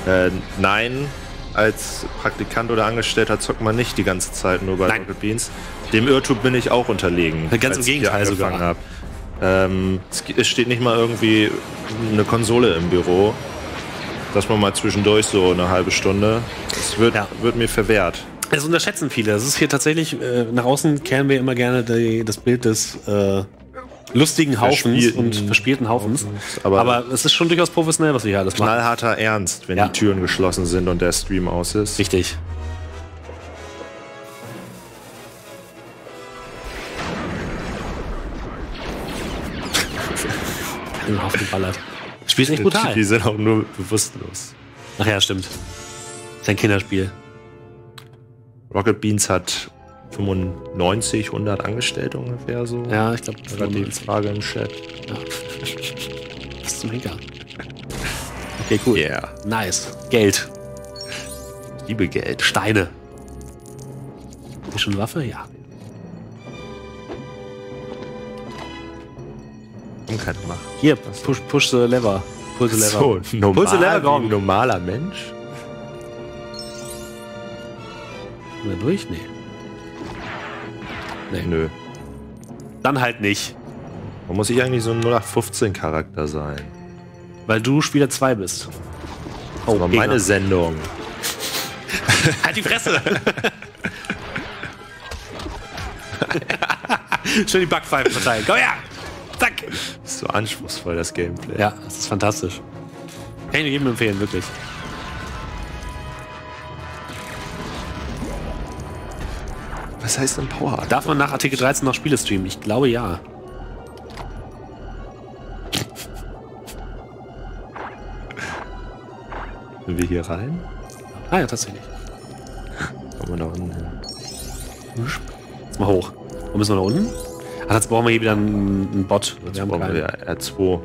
Äh, nein, als Praktikant oder Angestellter zockt man nicht die ganze Zeit nur bei Nein. Rocket Beans. Dem Irrtum bin ich auch unterlegen. Ganz im Gegenteil angefangen sogar. hab. Ähm, es, es steht nicht mal irgendwie eine Konsole im Büro. Dass man mal zwischendurch so eine halbe Stunde. Das wird, Ja. wird mir verwehrt. Das unterschätzen viele. Das ist hier tatsächlich, äh, nach außen kehren wir immer gerne die, das Bild des äh, lustigen Haufens und verspielten Haufens. Aber, Aber, es ist schon durchaus professionell, was wir hier alles machen. Knallharter Ernst, wenn ja. die Türen geschlossen sind und der Stream aus ist. Richtig. Im Haufen ballert. Das Spiel ist echt brutal. Die sind auch nur bewusstlos. Ach ja, stimmt. Das ist ein Kinderspiel. Rocket Beans hat 95, 100 Angestellte ungefähr so. Ja, ich glaube, Gerade die Frage im Chat. Ja. Was ist zum Henker? Okay, cool. Yeah. Nice. Geld. Ich liebe Geld. Steine. Ist schon eine Waffe? Ja. Haben keine Macht. Hier, push, push the lever. Pull the lever. So, normal, Pull the lever, ein normaler Mensch. Wir durch? Nee. Nee. Nö. Dann halt nicht. Man muss ich eigentlich so ein 0815 Charakter sein. Weil du Spieler 2 bist. Oh, Das war Gegner. meine Sendung. Halt die Fresse! Schön die Backpfeifen verteilen. Komm her! Zack! Das ist so anspruchsvoll, das Gameplay. Ja, das ist fantastisch. Kann ich jedem empfehlen, wirklich. Was heißt denn Power? Darf man nach Artikel 13 noch Spiele streamen? Ich glaube ja. Sind wir hier rein? Ah ja, tatsächlich. Kommen wir da unten hin? Jetzt mal hoch. Wo müssen wir nach unten? Ach, jetzt brauchen wir hier wieder einen, einen Bot. Jetzt Wir haben brauchen keinen. wir R2.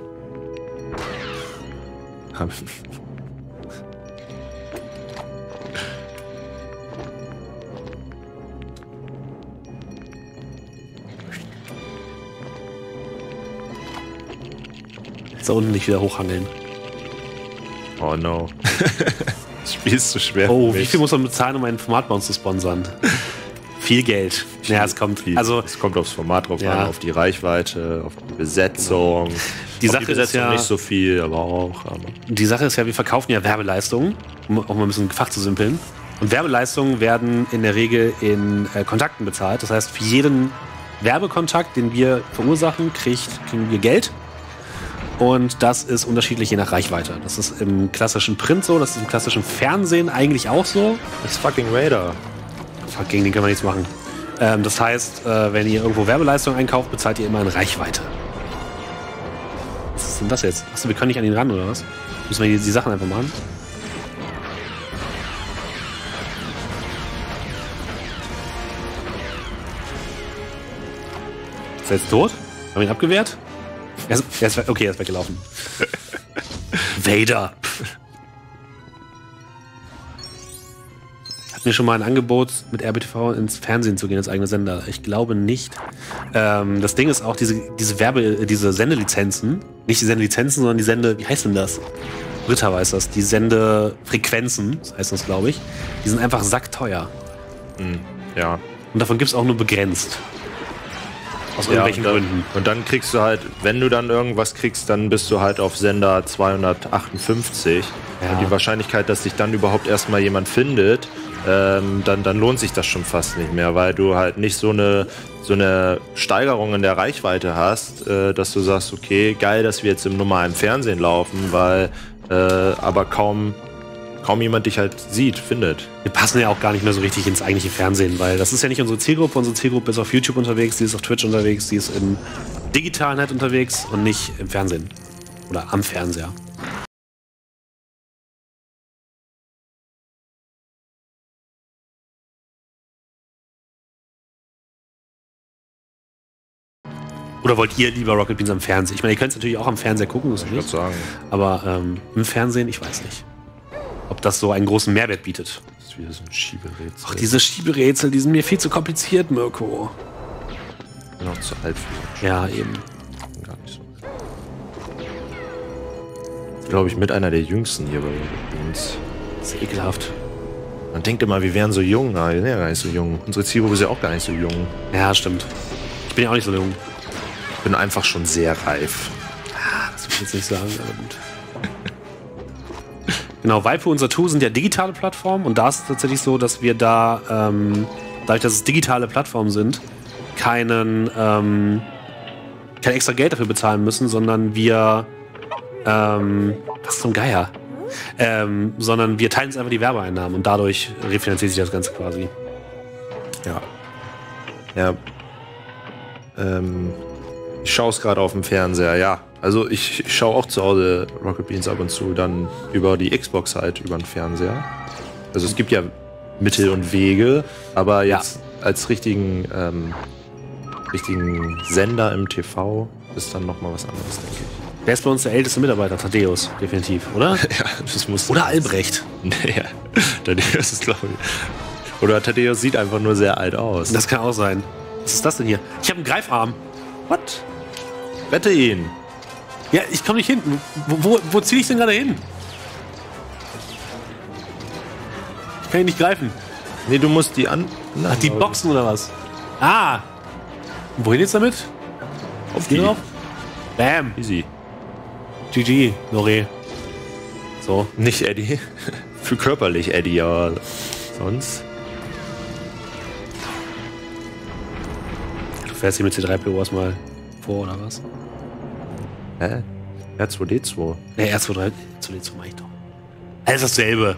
Da unten nicht wieder hochhangeln. Oh no. das Spiel ist zu schwer. Oh, wie viel muss man bezahlen, um einen Formatbounce zu sponsern? viel Geld. Ja, es kommt. Viel. Also, es kommt aufs Format drauf Ja. an, auf die Reichweite, auf die Besetzung. Die auf Sache die ist ja- nicht so viel, aber auch. Aber die Sache ist ja, wir verkaufen ja Werbeleistungen, um auch mal ein bisschen Fach zu simpeln. Und Werbeleistungen werden in der Regel in äh, Kontakten bezahlt. Das heißt, für jeden Werbekontakt, den wir verursachen, kriegt, kriegen wir Geld. Und das ist unterschiedlich je nach Reichweite. Das ist im klassischen Print so, das ist im klassischen Fernsehen eigentlich auch so. das ist fucking Raider. Fuck, gegen den können wir nichts machen. Ähm, das heißt, äh, wenn ihr irgendwo Werbeleistungen einkauft, bezahlt ihr immer in Reichweite. Was ist denn das jetzt? Achso, wir können nicht an ihn ran, oder was? Müssen wir die, die Sachen einfach machen? Ist er jetzt tot? Haben wir ihn abgewehrt? Er ist, er ist, okay, er ist weggelaufen. Vader. Hatten wir schon mal ein Angebot, mit RBTV ins Fernsehen zu gehen als eigener Sender? Ich glaube nicht. Ähm, das Ding ist auch, diese, diese Werbe, diese Sendelizenzen, nicht die Sendelizenzen, sondern die Sende, wie heißt denn das? Britta weiß das, die Sendefrequenzen, das heißt das, glaube ich, die sind einfach sackteuer. Hm, ja. Und davon gibt es auch nur begrenzt. Aus irgendwelchen und dann, Gründen. Und dann kriegst du halt, wenn du dann irgendwas kriegst, dann bist du halt auf Sender 258. Ja. Und die Wahrscheinlichkeit, dass dich dann überhaupt erstmal jemand findet, ähm, dann, dann lohnt sich das schon fast nicht mehr, weil du halt nicht so eine, so eine Steigerung in der Reichweite hast, äh, dass du sagst, okay, geil, dass wir jetzt im normalen Fernsehen laufen, weil äh, aber kaum, kaum jemand dich halt sieht, findet. Wir passen ja auch gar nicht mehr so richtig ins eigentliche Fernsehen, weil das ist ja nicht unsere Zielgruppe. Unsere Zielgruppe ist auf YouTube unterwegs, die ist auf Twitch unterwegs, die ist im digitalen Net unterwegs und nicht im Fernsehen. Oder am Fernseher. Oder wollt ihr lieber Rocket Beans am Fernsehen? Ich meine, ihr könnt es natürlich auch am Fernseher gucken, das ist Ich nicht. sagen, Aber ähm, im Fernsehen, ich weiß nicht. Ob das so einen großen Mehrwert bietet. das ist wieder so ein Schieberätsel. Ach, diese Schieberätsel, die sind mir viel zu kompliziert, Mirko. Ich bin auch zu alt für Ja, eben. Gar nicht so. Glaube ich, mit einer der jüngsten hier bei uns. Das ist ekelhaft. Man denkt immer, wir wären so jung, aber wir sind ja gar nicht so jung. Unsere Zielgruppe ist ja auch gar nicht so jung. Ja, stimmt. Ich bin ja auch nicht so jung. Ich bin einfach schon sehr reif. Das will ich jetzt nicht sagen, aber gut. Genau, Waipu und Satu sind ja digitale Plattformen und da ist es tatsächlich so, dass wir da, ähm, dadurch, dass es digitale Plattformen sind, keinen, ähm, kein extra Geld dafür bezahlen müssen, sondern wir, ähm, was zum Geier? Ähm, sondern wir teilen uns einfach die Werbeeinnahmen und dadurch refinanziert sich das Ganze quasi. Ja. Ja. Ähm, ich schaue es gerade auf dem Fernseher, ja. Also ich, schaue auch zu Hause Rocket Beans ab und zu dann über die Xbox halt, über den Fernseher. Also es gibt ja Mittel und Wege, aber jetzt als richtigen, ähm, richtigen Sender im TV ist dann nochmal was anderes, denke ich. Wer ist bei uns der älteste Mitarbeiter? Thaddeus, definitiv, oder? Ja, das muss. Oder Albrecht. Naja, Thaddeus ist, glaube ich. Oder Thaddeus sieht einfach nur sehr alt aus. Das kann auch sein. Was ist das denn hier? Ich habe einen Greifarm. What? Rette ihn. Ja, ich komme nicht hin. Wo, wo, wo ziehe ich denn gerade hin? Ich kann ihn nicht greifen. Nee, du musst die an. Ach, die Boxen oder was? Ah! Wohin jetzt damit? Auf die. drauf? Bam! Easy. GG, Lore. So. Nicht Eddie. Für körperlich Eddie, aber sonst. Du fährst hier mit C3PO erstmal vor, oder was? Hä? R2D2. Ne, R2D2 2D2 mach ich doch. Alles dasselbe.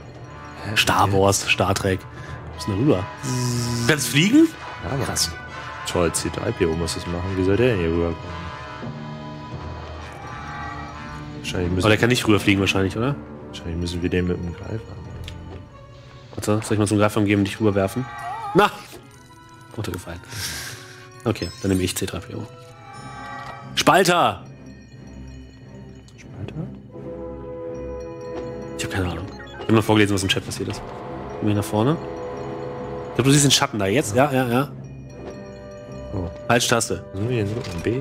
Star Wars, Star Trek. Wo ist denn da rüber? Kannst fliegen? Ja, aber Krass. toll, C3PO muss das machen. Wie soll der denn hier rüberkommen? Wahrscheinlich müssen, Aber der kann nicht rüberfliegen wahrscheinlich, oder? wahrscheinlich müssen wir den mit dem Greifer. Warte, soll ich mal zum Greifarm geben und dich rüberwerfen? Na! Runtergefallen. Okay, dann nehme ich C3PO. Spalter! Ich habe keine Ahnung. Ich habe nur vorgelesen, was im Chat passiert ist. Gehen wir nach vorne. Ich glaube, du siehst den Schatten da jetzt. Ja, ja, ja. Oh. Falsche Taste. Sind wir denn? Ein B?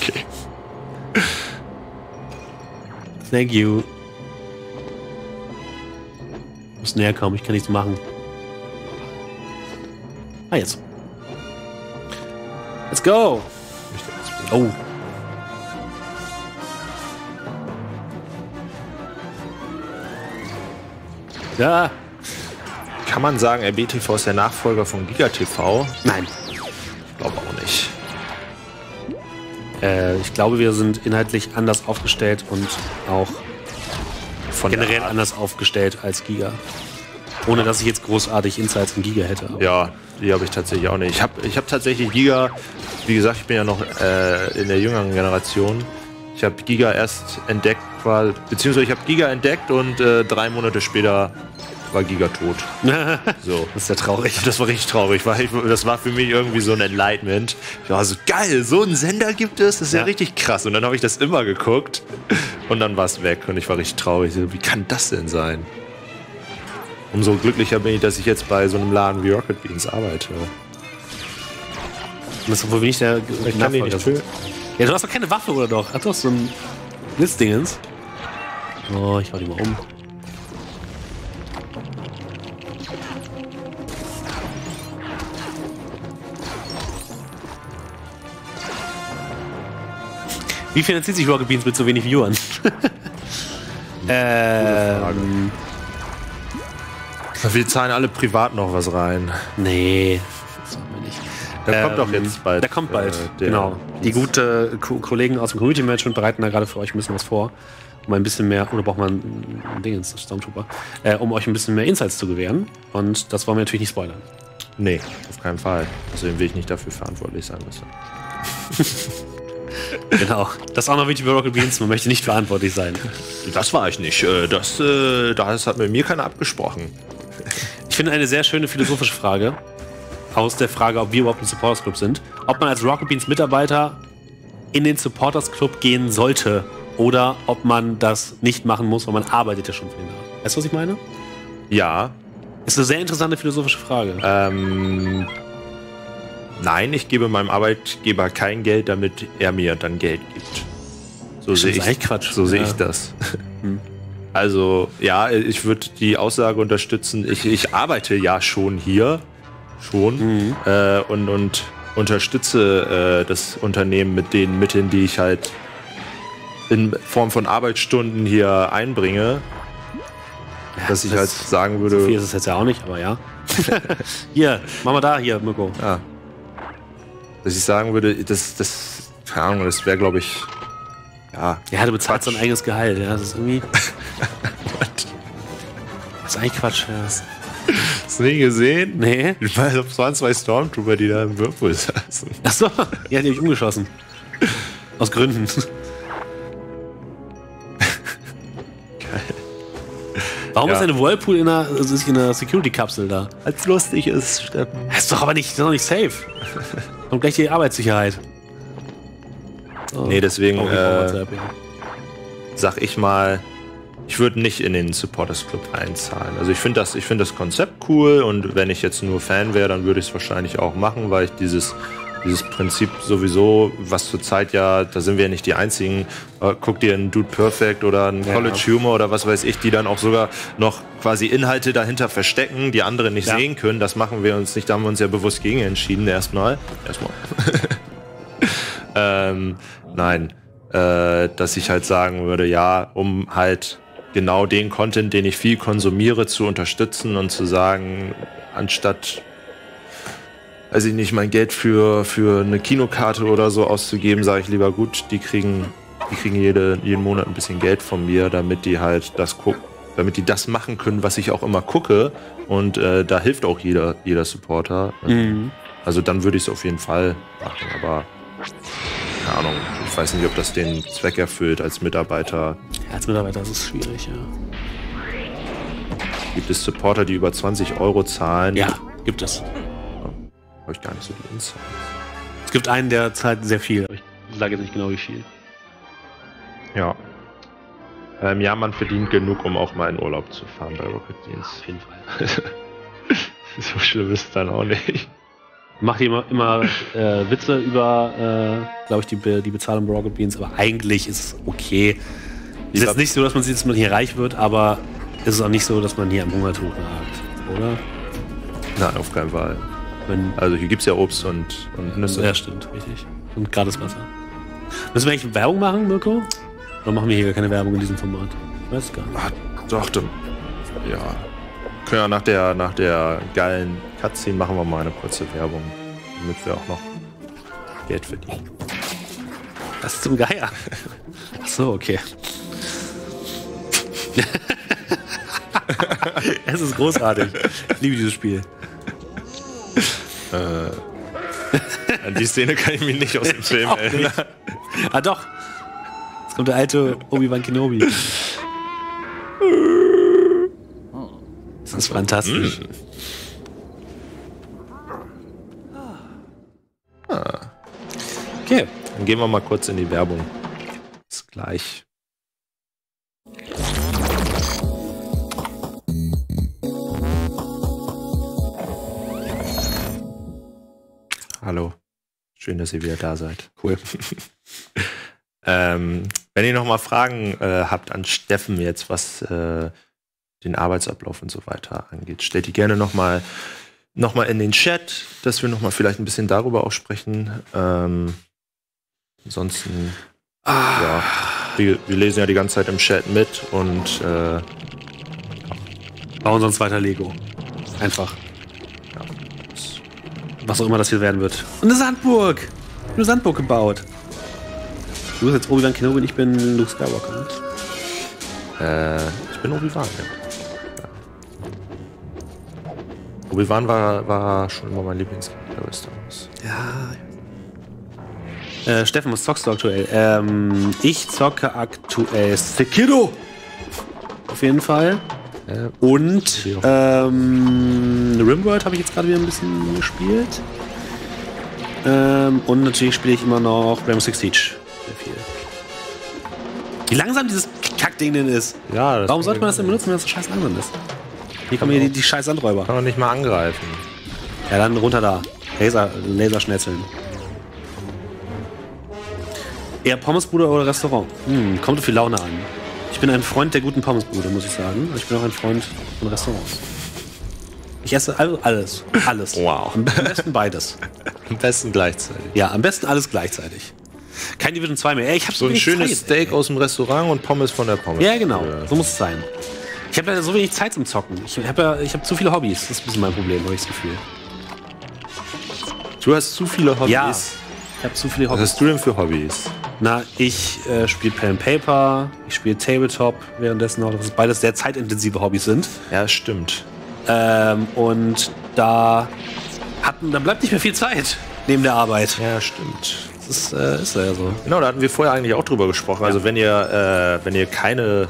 okay. Thank you. Ich muss näher kommen, ich kann nichts machen. Ah, jetzt. Let's go! Oh. Ja. Kann man sagen, RBTV ist der Nachfolger von GigaTV? Nein. Ich glaube auch nicht. Äh, ich glaube, wir sind inhaltlich anders aufgestellt und auch Von generell anders aufgestellt als Giga. Ohne dass ich jetzt großartig Insights in Giga hätte. Ja, die habe ich tatsächlich auch nicht. Ich habe ich hab tatsächlich Giga, wie gesagt, ich bin ja noch äh, in der jüngeren Generation. Ich habe Giga erst entdeckt, quasi- beziehungsweise ich habe Giga entdeckt und äh, drei Monate später war Giga tot. So. Das ist ja traurig. Das war richtig traurig, weil ich, das war für mich irgendwie so ein Enlightenment. Ich war so, geil, so einen Sender gibt es, das ist ja, Ja. richtig krass. Und dann habe ich das immer geguckt und dann war es weg und ich war richtig traurig. So, Wie kann das denn sein? Umso glücklicher bin ich, dass ich jetzt bei so einem Laden wie Rocket Beans arbeite. Das ist wohl nicht der Ich kann nicht. Ja, du hast doch keine Waffe, oder doch? Ach doch, so ein Blitzdingens. Oh, ich hau die mal um. Wie finanziert sich Rocket Beans mit so wenig Viewern? ähm, Wir zahlen alle privat noch was rein. nee, Da kommt doch Ähm, jetzt bald. Der kommt bald, äh, genau. Die Beans. gute Ko Kollegen aus dem Community Management bereiten da gerade für euch ein bisschen was vor, um ein bisschen mehr, oder braucht man ein, Ding, das ist Stormtrooper, äh, um euch ein bisschen mehr Insights zu gewähren. Und das wollen wir natürlich nicht spoilern. Nee, auf keinen Fall. Außerdem will ich nicht dafür verantwortlich sein müssen. Genau. Das ist auch noch wichtig bei Rocket Beans, man möchte nicht verantwortlich sein. Das war ich nicht. Äh, Das, äh, das hat mit mir keiner abgesprochen. Ich finde eine sehr schöne philosophische Frage aus der Frage, ob wir überhaupt ein Supporters Club sind. Ob man als Rocket Beans Mitarbeiter in den Supporters Club gehen sollte oder ob man das nicht machen muss, weil man arbeitet ja schon für den Laden. Weißt du, was ich meine? Ja, Ist eine sehr interessante philosophische Frage. Ähm, nein, ich gebe meinem Arbeitgeber kein Geld, damit er mir dann Geld gibt. So sehe ich, Quatsch. so sehe Ja. ich das. Hm. Also ja, ich würde die Aussage unterstützen. Ich, ich arbeite ja schon hier, schon Mhm. äh, und, und unterstütze äh, das Unternehmen mit den Mitteln, die ich halt in Form von Arbeitsstunden hier einbringe. dass ich das- halt sagen würde, So viel ist es jetzt ja auch nicht, aber ja. hier, mach mal da, hier, Mirko. Ja. Dass ich sagen würde, das, das, keine Ahnung, das wäre, glaube ich, ja. Ja, du bezahlst dein eigenes Gehalt. Ja, das ist irgendwie. Das ist eigentlich Quatsch. Ja. Hast du nie gesehen? Nee. Ich weiß, es waren zwei Stormtrooper, die da im Whirlpool saßen. Achso, ja, die hab ich umgeschossen. Aus Gründen. Geil. Warum Ja. ist eine Whirlpool in einer, also einer Security-Kapsel da? Als lustig ist, Steffen. Das ist doch aber nicht, ist doch nicht safe. Kommt gleich die Arbeitssicherheit. So. Nee, deswegen auch äh, WhatsApp, ja. sag ich mal, ich würde nicht in den Supporters Club einzahlen. Also ich finde das, ich finde das Konzept cool und wenn ich jetzt nur Fan wäre, dann würde ich es wahrscheinlich auch machen, weil ich dieses dieses Prinzip sowieso, was zurzeit ja, da sind wir ja nicht die einzigen, äh, guck dir einen Dude Perfect oder einen Ja. College Humor oder was weiß ich, die dann auch sogar noch quasi Inhalte dahinter verstecken, die andere nicht Ja. sehen können. Das machen wir uns nicht, da haben wir uns ja bewusst gegen entschieden erstmal. Erstmal. ähm, nein, äh, dass ich halt sagen würde, ja, um halt genau den Content, den ich viel konsumiere, zu unterstützen und zu sagen, anstatt, weiß ich nicht, mein Geld für, für eine Kinokarte oder so auszugeben, sage ich lieber, gut, die kriegen, die kriegen jede, jeden Monat ein bisschen Geld von mir, damit die halt das gucken, damit die das machen können, was ich auch immer gucke. Und äh, da hilft auch jeder, jeder Supporter. Mhm. Also dann würde ich es auf jeden Fall machen, aber keine Ahnung, ich weiß nicht, ob das den Zweck erfüllt als Mitarbeiter. Ja, als Mitarbeiter ist es schwierig, ja. Gibt es Supporter, die über 20 Euro zahlen? Ja, gibt es. Habe ich gar nicht so die Insights. Es gibt einen, der zahlt sehr viel, aber ich sage jetzt nicht genau wie viel. Ja. Ähm, ja, man verdient genug, um auch mal in Urlaub zu fahren bei Rocket Beans. Auf jeden Fall. so schlimm ist es dann auch nicht. Macht immer, immer äh, Witze über, äh, glaube ich, die, die Bezahlung bei Rocket Beans, aber eigentlich ist es okay. Es ist jetzt nicht so, dass man sieht, dass man hier reich wird, aber es ist auch nicht so, dass man hier am Hungertuch nagt, oder? Nein, auf keinen Fall. Wenn, Also hier gibt es ja Obst und, und Nüsse. ja, stimmt, richtig. Und gratis Wasser. Müssen wir eigentlich Werbung machen, Mirko? Oder machen wir hier gar keine Werbung in diesem Format? Ich weiß gar nicht. Ah, doch, doch. Ja. Können ja nach der, nach der geilen Cutscene machen wir mal eine kurze Werbung, damit wir auch noch Geld verdienen. Ist zum Geier. Ach so, okay. es ist großartig. Ich liebe dieses Spiel. An die Szene kann ich mich nicht aus dem Film erinnern. Ah doch. Jetzt kommt der alte Obi-Wan Kenobi. Das ist fantastisch. Okay. Dann gehen wir mal kurz in die Werbung. Bis gleich. Hallo. Schön, dass ihr wieder da seid. Cool. Ähm, wenn ihr noch mal Fragen äh, habt an Steffen jetzt, was äh, den Arbeitsablauf und so weiter angeht, stellt die gerne noch mal, noch mal in den Chat, dass wir noch mal vielleicht ein bisschen darüber auch sprechen. Ähm, ansonsten, ja, wir, wir lesen ja die ganze Zeit im Chat mit und äh, Bauen sonst weiter Lego. Einfach. Was auch immer das hier werden wird. Und eine Sandburg. Eine Sandburg gebaut. Du bist jetzt Obi-Wan Kenobi und ich bin Luke Skywalker. äh, ich bin Obi-Wan, ja. ja. Obi-Wan war, war schon immer mein Lieblingscharakter bei Star Wars. Ja. Äh, Steffen, was zockst du aktuell? Ähm, ich zocke aktuell Sekiro. Auf jeden Fall. Äh, Und ähm, Rimworld habe ich jetzt gerade wieder ein bisschen gespielt. Ähm, und natürlich spiele ich immer noch Rainbow Six Siege. Sehr viel. Wie langsam dieses Kackding denn ist. ja, Warum sollte man das denn benutzen, wenn das so scheiß langsam ist? Hier kommen hier die, die scheiß Sandräuber. Kann man nicht mal angreifen. Ja, dann runter da. Laser, Laserschnetzeln. Eher Pommesbude oder Restaurant? Hm, kommt auf die Laune an. Ich bin ein Freund der guten Pommesbude, muss ich sagen. Ich bin auch ein Freund von Restaurants. Ich esse alles. Alles. Wow. Am besten beides. Am besten gleichzeitig. Ja, am besten alles gleichzeitig. Kein Division 2 mehr. Ey, ich hab So ein schönes Zeit, Steak aus dem Restaurant und Pommes von der Pommes. Ja, genau. So muss es sein. Ich habe ja so wenig Zeit zum Zocken. Ich habe ja, ich habe zu viele Hobbys. Das ist ein bisschen mein Problem, habe ich das Gefühl. Du hast zu viele Hobbys. Ja. Ich habe zu viele Was Hobbys. hast du denn für Hobbys? Na, ich äh, spiele Pen and Paper, ich spiele Tabletop währenddessen noch, was beides sehr zeitintensive Hobbys sind. Ja, stimmt. Ähm, und da hatten, da bleibt nicht mehr viel Zeit neben der Arbeit. Ja, stimmt. Das ist, äh, ist ja so. Genau, da hatten wir vorher eigentlich auch drüber gesprochen. Ja. Also wenn ihr, äh, wenn ihr keine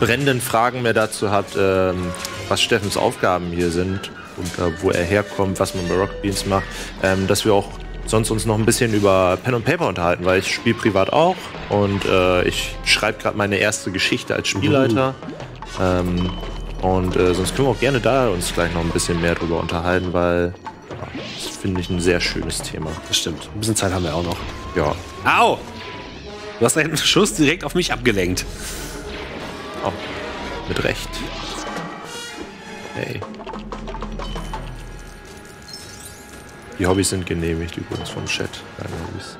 brennenden Fragen mehr dazu habt, ähm, was Steffens Aufgaben hier sind und äh, wo er herkommt, was man bei Rocket Beans macht, ähm, dass wir auch sonst uns noch ein bisschen über Pen und Paper unterhalten, weil ich spiele privat auch und äh, ich schreibe gerade meine erste Geschichte als Spielleiter. Uh. Ähm, und äh, sonst können wir auch gerne da uns gleich noch ein bisschen mehr drüber unterhalten, weil das finde ich ein sehr schönes Thema. Das stimmt. Ein bisschen Zeit haben wir auch noch. Ja. Au! Du hast einen Schuss direkt auf mich abgelenkt. Oh, mit Recht. Hey. Die Hobbys sind genehmigt übrigens vom Chat. Deine Hobbys.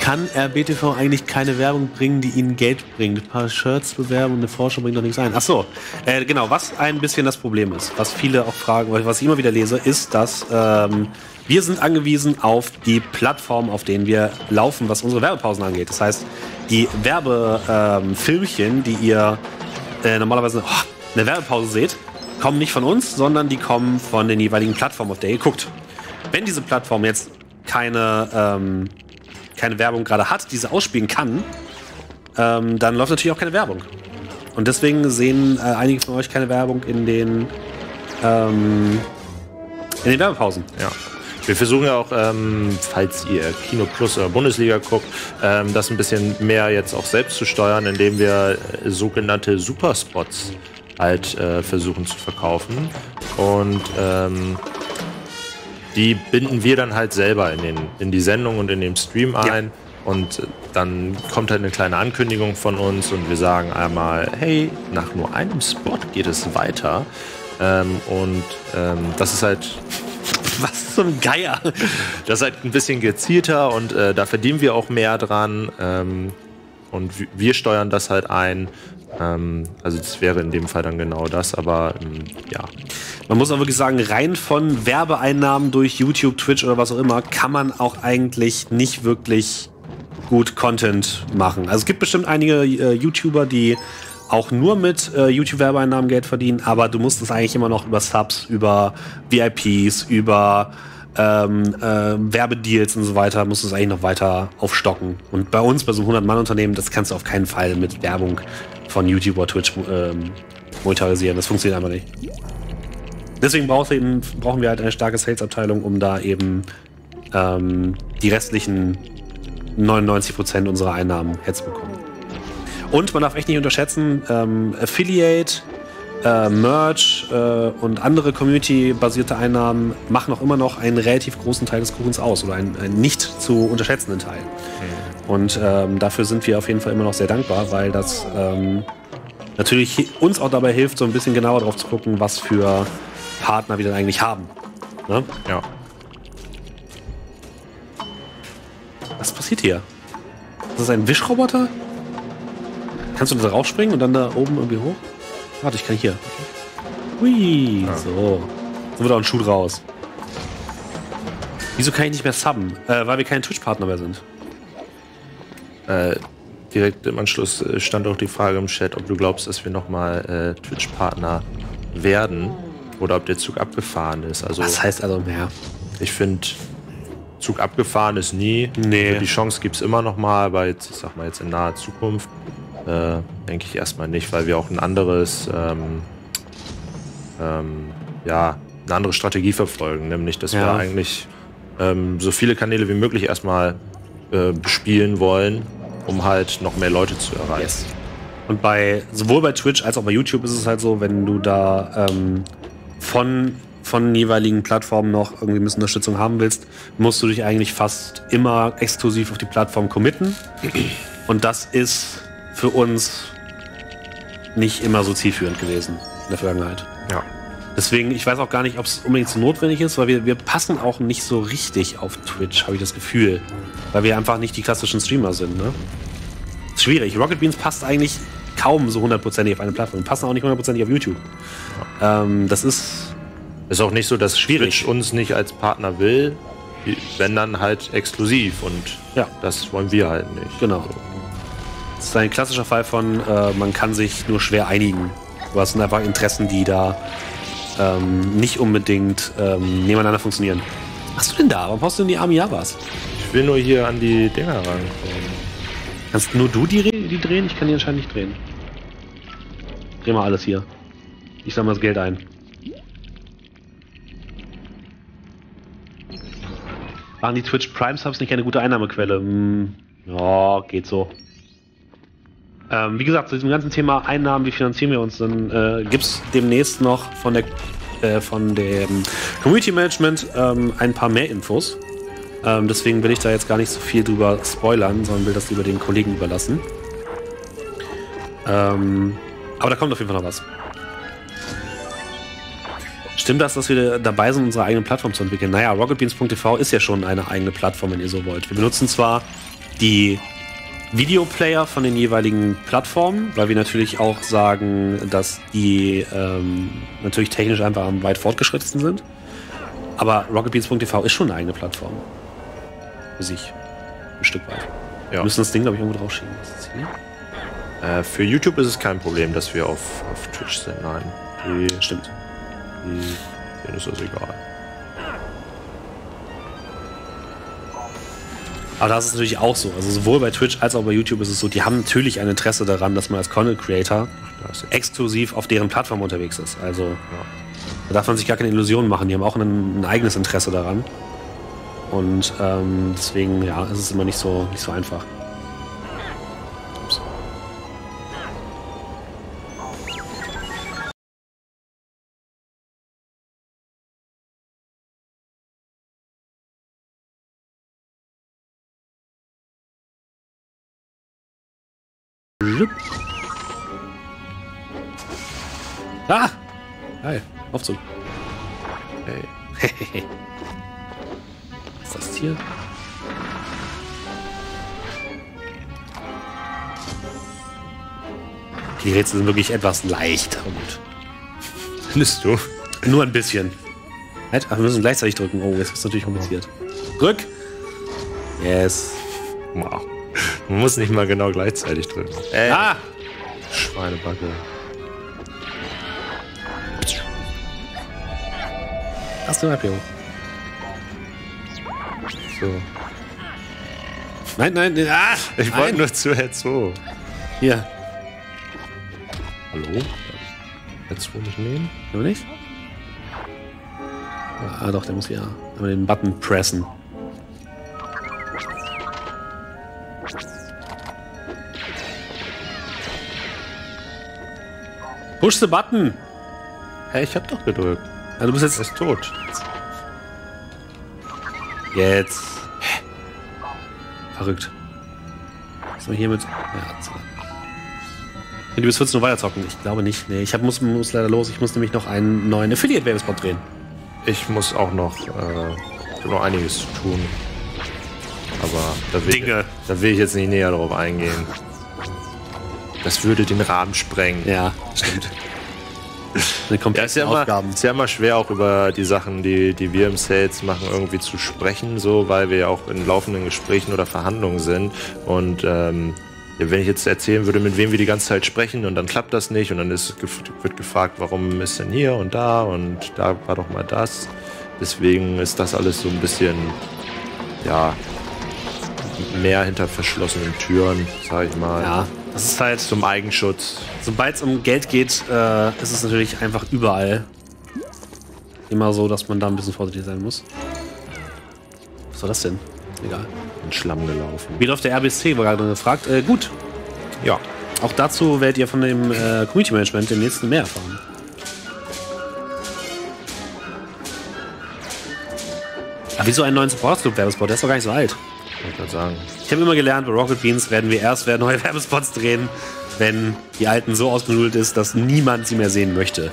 Kann RBTV eigentlich keine Werbung bringen, die ihnen Geld bringt? Ein paar Shirts bewerben und eine Forschung bringt doch nichts ein. Ach so, äh, genau. Was ein bisschen das Problem ist, was viele auch fragen, was ich immer wieder lese, ist, dass ähm, wir sind angewiesen auf die Plattform, auf denen wir laufen, was unsere Werbepausen angeht. Das heißt, die Werbefilmchen, ähm, die ihr äh, normalerweise oh, eine Werbepause seht, kommen nicht von uns, sondern die kommen von den jeweiligen Plattformen, auf der ihr guckt. Wenn diese Plattform jetzt keine ähm, keine Werbung gerade hat, diese ausspielen kann, ähm, dann läuft natürlich auch keine Werbung. Und deswegen sehen äh, einige von euch keine Werbung in den, ähm, in den Werbepausen. Ja. Wir versuchen ja auch, ähm, falls ihr Kino Plus oder Bundesliga guckt, ähm, das ein bisschen mehr jetzt auch selbst zu steuern, indem wir äh, sogenannte Superspots halt äh, versuchen zu verkaufen. Und ähm, die binden wir dann halt selber in, den, in die Sendung und in den Stream ein. Ja. Und dann kommt halt eine kleine Ankündigung von uns und wir sagen einmal, hey, nach nur einem Spot geht es weiter. Ähm, und ähm, das ist halt. Was zum Geier! Das ist halt ein bisschen gezielter und äh, da verdienen wir auch mehr dran. Ähm, und wir steuern das halt ein. Ähm, also das wäre in dem Fall dann genau das, aber ähm, ja. Man muss auch wirklich sagen, rein von Werbeeinnahmen durch YouTube, Twitch oder was auch immer, kann man auch eigentlich nicht wirklich gut Content machen. Also es gibt bestimmt einige äh, YouTuber, die auch nur mit äh, YouTube-Werbeeinnahmen Geld verdienen, aber du musst es eigentlich immer noch über Subs, über VIPs, über ähm, äh, Werbedeals und so weiter, musst du es eigentlich noch weiter aufstocken. Und bei uns, bei so einem 100-Mann-Unternehmen, das kannst du auf keinen Fall mit Werbung von YouTube oder Twitch ähm, monetarisieren. Das funktioniert einfach nicht. Deswegen eben, brauchen wir halt eine starke Sales-Abteilung, um da eben ähm, die restlichen 99% unserer Einnahmen herzubekommen. Und man darf echt nicht unterschätzen, ähm, Affiliate, äh, Merch äh, und andere Community-basierte Einnahmen machen auch immer noch einen relativ großen Teil des Kuchens aus oder einen, einen nicht zu unterschätzenden Teil. Mhm. Und ähm, dafür sind wir auf jeden Fall immer noch sehr dankbar, weil das ähm, natürlich uns auch dabei hilft, so ein bisschen genauer drauf zu gucken, was für Partner wir dann eigentlich haben. Ne? Ja. Was passiert hier? Das ist ein Wischroboter? Kannst du da rausspringen und dann da oben irgendwie hoch? Warte, ich kann hier. Hui, ja. so. So wird auch ein Schuh raus. Wieso kann ich nicht mehr subben? Äh, weil wir kein Twitch-Partner mehr sind. Äh, direkt im Anschluss äh, stand auch die Frage im Chat, ob du glaubst, dass wir nochmal äh, Twitch-Partner werden oder ob der Zug abgefahren ist. Also, Was heißt also mehr? Ich finde, Zug abgefahren ist nie. Nee. Also die Chance gibt es immer noch mal, aber jetzt, ich sag mal jetzt in naher Zukunft äh, denke ich erstmal nicht, weil wir auch ein anderes, ähm, ähm, ja, eine andere Strategie verfolgen, nämlich dass ja. wir eigentlich ähm, so viele Kanäle wie möglich erstmal äh, bespielen wollen, um halt noch mehr Leute zu erreichen. Yes. Und bei sowohl bei Twitch als auch bei YouTube ist es halt so, wenn du da ähm, von, von jeweiligen Plattformen noch irgendwie ein bisschen Unterstützung haben willst, musst du dich eigentlich fast immer exklusiv auf die Plattform committen. Und das ist für uns nicht immer so zielführend gewesen in der Vergangenheit. Ja. Deswegen, ich weiß auch gar nicht, ob es unbedingt so notwendig ist, weil wir, wir passen auch nicht so richtig auf Twitch, habe ich das Gefühl. Weil wir einfach nicht die klassischen Streamer sind, ne? Ist schwierig. Rocket Beans passt eigentlich kaum so hundertprozentig auf eine Plattform. Passen auch nicht hundertprozentig auf YouTube. Ähm, das ist. Ist auch nicht so, dass schwierig. Twitch uns nicht als Partner will, wenn dann halt exklusiv und ja. das wollen wir halt nicht. Genau. Das ist ein klassischer Fall von, äh, man kann sich nur schwer einigen. Du hast einfach Interessen, die da ähm, nicht unbedingt ähm, nebeneinander funktionieren. Was machst du denn da? Warum brauchst du denn die? Ich Ich will nur hier an die Dinger rankommen. Kannst nur du die, die drehen? Ich kann die anscheinend nicht drehen. Dreh mal alles hier. Ich sammle das Geld ein. Waren die Twitch Prime Subs nicht eine gute Einnahmequelle? Hm, ja, geht so. Ähm, wie gesagt, zu diesem ganzen Thema Einnahmen, wie finanzieren wir uns, dann äh, gibt es demnächst noch von der äh, von dem Community Management ähm, ein paar mehr Infos. Ähm, deswegen will ich da jetzt gar nicht so viel drüber spoilern, sondern will das lieber den Kollegen überlassen. Ähm, aber da kommt auf jeden Fall noch was. Stimmt das, dass wir dabei sind, unsere eigene Plattform zu entwickeln? Naja, RocketBeans.tv ist ja schon eine eigene Plattform, wenn ihr so wollt. Wir benutzen zwar die Videoplayer von den jeweiligen Plattformen, weil wir natürlich auch sagen, dass die ähm, natürlich technisch einfach am weit fortgeschrittensten sind. Aber RocketBeans.tv ist schon eine eigene Plattform. Für sich. Ein Stück weit. Ja. Wir müssen das Ding, glaube ich, irgendwo draufschieben. Äh, für YouTube ist es kein Problem, dass wir auf, auf Twitch sind. Nein. Die, Stimmt. Die, denen ist das egal. Aber das ist natürlich auch so. Also sowohl bei Twitch als auch bei YouTube ist es so, die haben natürlich ein Interesse daran, dass man als Content Creator exklusiv auf deren Plattform unterwegs ist. Also ja. da darf man sich gar keine Illusionen machen. Die haben auch ein, ein eigenes Interesse daran. Und ähm, deswegen, ja, ist es immer nicht so, nicht so einfach. Aufzug. Hey. Was ist das hier? Die Rätsel sind wirklich etwas leicht. Aber gut. Findest du? Nur ein bisschen. Halt, wir müssen gleichzeitig drücken. Oh, jetzt ist natürlich kompliziert. Drück! Yes. Wow. Man muss nicht mal genau gleichzeitig drücken. Äh. Ah! Schweinebacke. Hast du Abio? So. Nein, nein, nein. Ah, ich wollte nur zu Herr Zoo. Hier. Hallo? Herr Zoo nicht nehmen? Aber nicht? Ah, doch, der muss ja. Aber den Button pressen. Push the button! Hä, ich hab doch gedrückt. Ja, du bist jetzt. ist tot. Jetzt. Hä? Verrückt. Was wir hier mit. Ja, so. Du bis 14 Uhr weiterzocken? Ich glaube nicht. Nee, ich hab, muss, muss leider los. Ich muss nämlich noch einen neuen Affiliate-Werbespot drehen. Ich muss auch noch, äh, noch einiges tun. Aber da will, Dinge. da will ich jetzt nicht näher darauf eingehen. Das würde den Rahmen sprengen. Ja, stimmt. ja, ist ja, immer, ist ja immer schwer, auch über die Sachen, die, die wir im Sales machen, irgendwie zu sprechen, so, weil wir ja auch in laufenden Gesprächen oder Verhandlungen sind. Und ähm, wenn ich jetzt erzählen würde, mit wem wir die ganze Zeit sprechen und dann klappt das nicht und dann ist, wird gefragt, warum ist denn hier und da und da war doch mal das. Deswegen ist das alles so ein bisschen, ja, mehr hinter verschlossenen Türen, sag ich mal. Ja, das ist halt zum Eigenschutz. Sobald es um Geld geht, äh, ist es natürlich einfach überall immer so, dass man da ein bisschen vorsichtig sein muss. Was war das denn? Egal. In Schlamm gelaufen. Wie läuft der RBC? War gerade gefragt. Äh, gut. Ja. Auch dazu werdet ihr von dem äh, Community Management im nächsten mehr erfahren. Aber wieso einen neuen Support Club Werbespot? Der ist doch gar nicht so alt. Ich gerade sagen. Ich habe immer gelernt, bei Rocket Beans werden wir erst neue Werbespots drehen, wenn die alten so ausgenudelt ist, dass niemand sie mehr sehen möchte.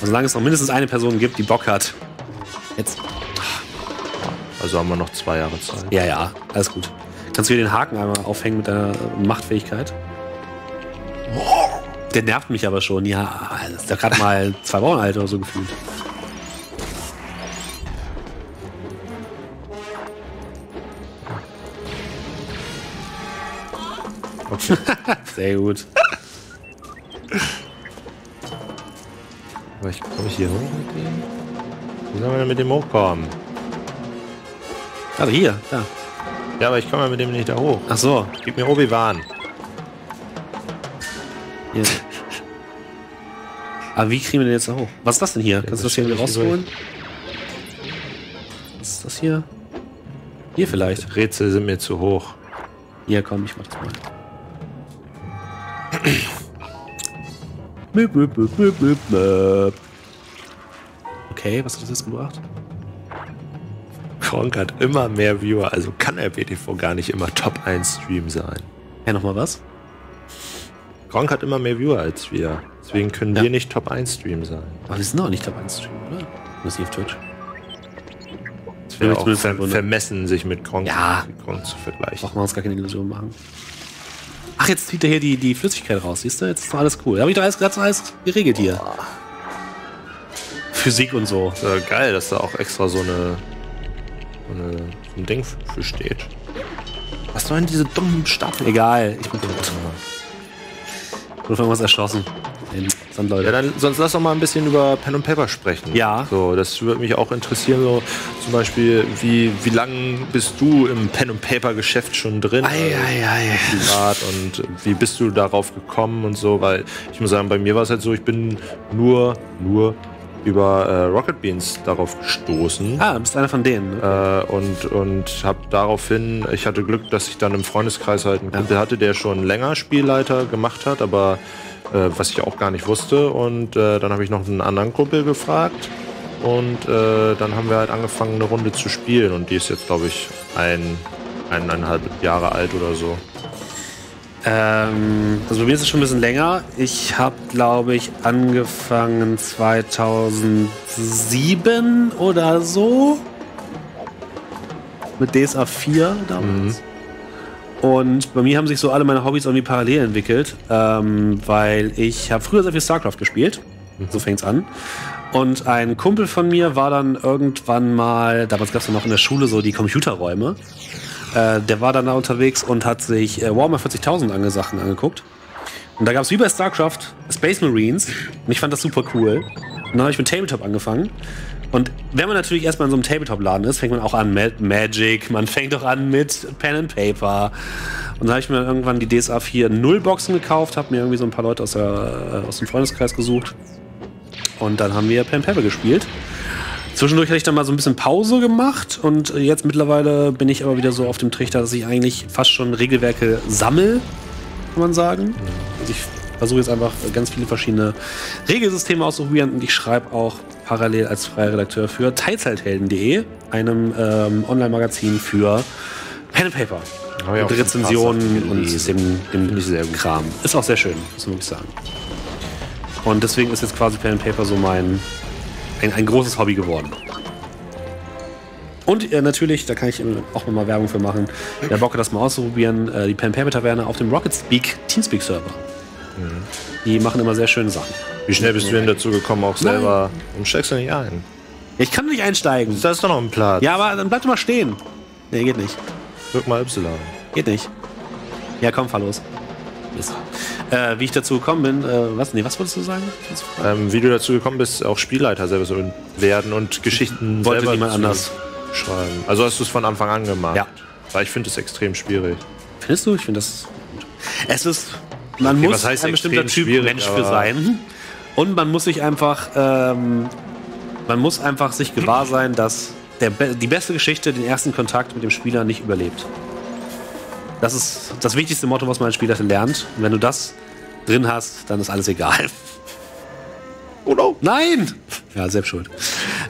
Und solange es noch mindestens eine Person gibt, die Bock hat. Jetzt. Also haben wir noch zwei Jahre Zeit. Ja, ja, alles gut. Kannst du hier den Haken einmal aufhängen mit deiner Machtfähigkeit? Der nervt mich aber schon. Ja, ist ja gerade mal zwei Wochen alt oder so gefühlt. Sehr gut. Aber ich komme ich hier hoch mit dem? Wie soll man denn mit dem hochkommen? Warte, hier, da. Ja, aber ich komme ja mit dem nicht da hoch. Ach so. Gib mir Obi-Wan. Hier. Aber wie kriegen wir den jetzt da hoch? Was ist das denn hier? Kannst du das hier wieder rausholen? Was ist das hier? Hier vielleicht. Rätsel sind mir zu hoch. Hier, komm, ich mach das mal. Okay, was hat das jetzt gebracht? Kronk hat immer mehr Viewer, also kann der BTV gar nicht immer Top 1 Stream sein. Ja, nochmal was? Kronk hat immer mehr Viewer als wir. Deswegen können Ja. wir nicht Top 1 Stream sein. Aber wir sind auch nicht dabei im Stream, oder? Ich auf Twitch. Es wäre auch ver vermessen, sich mit Kronk, Ja. zu vergleichen. Brauchen wir uns gar keine Illusion machen. Jetzt zieht er hier die, die Flüssigkeit raus, siehst du? Jetzt ist doch alles cool. Da habe ich doch alles, ganz alles geregelt hier. Physik und so. Ja geil, dass da auch extra so eine, so eine so ein Ding für steht. Was sollen diese dummen Stapel? Egal, ich bin tot. Oder irgendwas erschossen. Den Sandleute. Ja, dann sonst lass doch mal ein bisschen über Pen und Paper sprechen. Ja. So, das würde mich auch interessieren. So zum Beispiel, wie wie lang bist du im Pen und Paper Geschäft schon drin? Ei, ei, ei. privat und wie bist du darauf gekommen und so, weil ich muss sagen, bei mir war es halt so, ich bin nur, nur über äh, Rocket Beans darauf gestoßen. Ah, du bist einer von denen. Ne? Äh, und und habe daraufhin, ich hatte Glück, dass ich dann im Freundeskreis halt einen Kumpel hatte, der schon länger Spielleiter gemacht hat, aber äh, was ich auch gar nicht wusste. Und äh, dann habe ich noch einen anderen Kumpel gefragt und äh, dann haben wir halt angefangen, eine Runde zu spielen und die ist jetzt, glaube ich, ein, eineinhalb Jahre alt oder so. Ähm, also bei mir ist es schon ein bisschen länger. Ich habe, glaube ich, angefangen 2007 oder so. Mit DSA 4 damals. Und bei mir haben sich so alle meine Hobbys irgendwie parallel entwickelt, ähm, weil ich habe früher sehr viel StarCraft gespielt. So fängt's an. Und ein Kumpel von mir war dann irgendwann mal, damals gab es noch in der Schule so die Computerräume. Äh, der war dann da unterwegs und hat sich äh, Warhammer 40.000 ange Sachen angeguckt. Und da gab es wie bei StarCraft Space Marines. Und ich fand das super cool. Und dann habe ich mit Tabletop angefangen. Und wenn man natürlich erstmal in so einem Tabletop-Laden ist, fängt man auch an mit Magic, man fängt auch an mit Pen and Paper. Und dann habe ich mir irgendwann die DSA 4 Nullboxen gekauft, habe mir irgendwie so ein paar Leute aus, der, äh, aus dem Freundeskreis gesucht. Und dann haben wir Pen and Paper gespielt. Zwischendurch hatte ich dann mal so ein bisschen Pause gemacht und jetzt mittlerweile bin ich aber wieder so auf dem Trichter, dass ich eigentlich fast schon Regelwerke sammel, kann man sagen. Also ich versuche jetzt einfach ganz viele verschiedene Regelsysteme auszuprobieren und ich schreibe auch parallel als freier Redakteur für Teilzeithelden.de, einem ähm, Online-Magazin für Pen and Paper. Auch Mit Rezensionen und dem, dem. Kram. Ist auch sehr schön, muss man wirklich sagen. Und deswegen ist jetzt quasi Pen and Paper so mein ein, ein großes Hobby geworden. Und äh, natürlich, da kann ich äh, auch mal Werbung für machen, wer Bock hat, das mal auszuprobieren, äh, die Pen Paper Taverne auf dem Rocket Speak Teamspeak Server. Mhm. Die machen immer sehr schöne Sachen. Wie schnell bist du denn dazu gekommen, auch selber? Warum steigst du nicht ein? Ich kann nicht einsteigen. Da ist doch noch ein Platz. Ja, aber dann bleib doch mal stehen. Nee, geht nicht. Drück mal Y. Geht nicht. Ja, komm, fahr los. Äh, wie ich dazu gekommen bin, äh, was, nee, was wolltest du sagen? Ähm, wie du dazu gekommen bist, auch Spielleiter selber zu werden und Geschichten Wollte selber niemand zu anders. schreiben. Also hast du es von Anfang an gemacht? Ja. Weil ich finde es extrem schwierig. Findest du? Ich finde das gut. Es ist, man Okay, muss ein bestimmter Typ Mensch für sein. Und man muss sich einfach, ähm, man muss einfach sich gewahr sein, dass der, die beste Geschichte den ersten Kontakt mit dem Spieler nicht überlebt. Das ist das wichtigste Motto, was man als Spieler lernt. Und wenn du das drin hast, dann ist alles egal. Oh no. Nein! Ja, selbst schuld.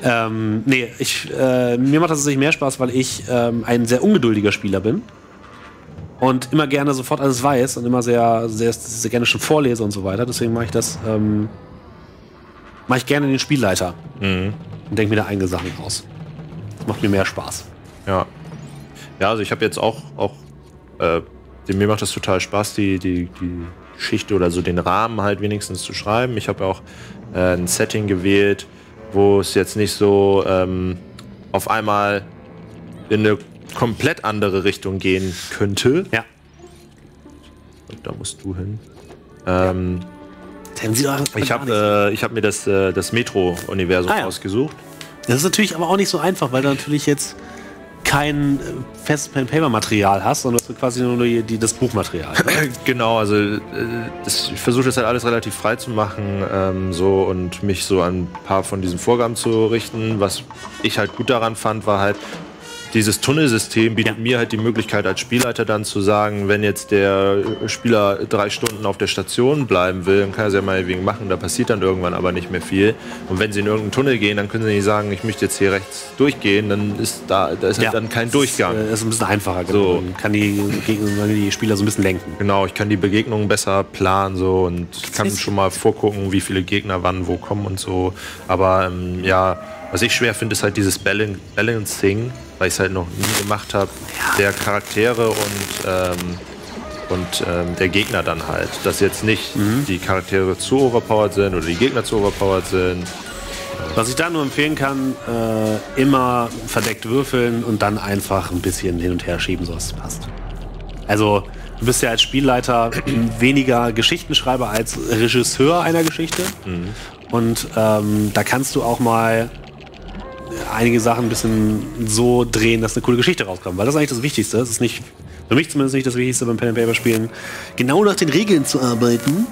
Ähm, nee, ich, äh, mir macht das tatsächlich mehr Spaß, weil ich ähm, ein sehr ungeduldiger Spieler bin. Und immer gerne sofort alles weiß und immer sehr, sehr, sehr gerne schon vorlese und so weiter. Deswegen mache ich das, ähm, mache ich gerne den Spielleiter. Und denke mir da einige Sachen aus. Das macht mir mehr Spaß. Ja. Ja, also ich habe jetzt auch, auch äh, mir macht das total Spaß, die, die, die Geschichte oder so den Rahmen halt wenigstens zu schreiben. Ich habe auch äh, ein Setting gewählt, wo es jetzt nicht so ähm, auf einmal in eine komplett andere Richtung gehen könnte. Ja. Da musst du hin. Ähm, Denn sie ich habe äh, ich hab mir das, äh, das Metro-Universum Ah, ja. ausgesucht. Das ist natürlich aber auch nicht so einfach, weil da natürlich jetzt kein äh, festes Pen-Paper-Material hast, sondern du quasi nur die, die, das Buchmaterial. genau, also äh, das, ich versuche das halt alles relativ frei zu machen ähm, so und mich so an ein paar von diesen Vorgaben zu richten. Was ich halt gut daran fand, war halt, dieses Tunnelsystem bietet ja. mir halt die Möglichkeit als Spielleiter dann zu sagen, wenn jetzt der Spieler drei Stunden auf der Station bleiben will, dann kann er es ja mal wegen machen, da passiert dann irgendwann aber nicht mehr viel. Und wenn sie in irgendeinen Tunnel gehen, dann können sie nicht sagen, ich möchte jetzt hier rechts durchgehen, dann ist da, da ist halt ja, dann kein Durchgang. Das ist, äh, ist ein bisschen einfacher, genau. So. Man kann die, die Spieler so ein bisschen lenken. Genau, ich kann die Begegnungen besser planen so und kann schon mal vorgucken, wie viele Gegner wann wo kommen und so. Aber ähm, ja, was ich schwer finde, ist halt dieses Balancing, weil ich es halt noch nie gemacht habe, der Charaktere und, ähm, und ähm, der Gegner dann halt. Dass jetzt nicht mhm. die Charaktere zu overpowered sind oder die Gegner zu overpowered sind. Was ich da nur empfehlen kann, äh, immer verdeckt würfeln und dann einfach ein bisschen hin und her schieben, so dass es passt. Also, du bist ja als Spielleiter weniger Geschichtenschreiber als Regisseur einer Geschichte. Mhm. Und ähm, da kannst du auch mal einige Sachen ein bisschen so drehen, dass eine coole Geschichte rauskommt. Weil das ist eigentlich das Wichtigste. Es ist nicht, für mich zumindest nicht das Wichtigste beim Pen and Paper Spielen, genau nach den Regeln zu arbeiten,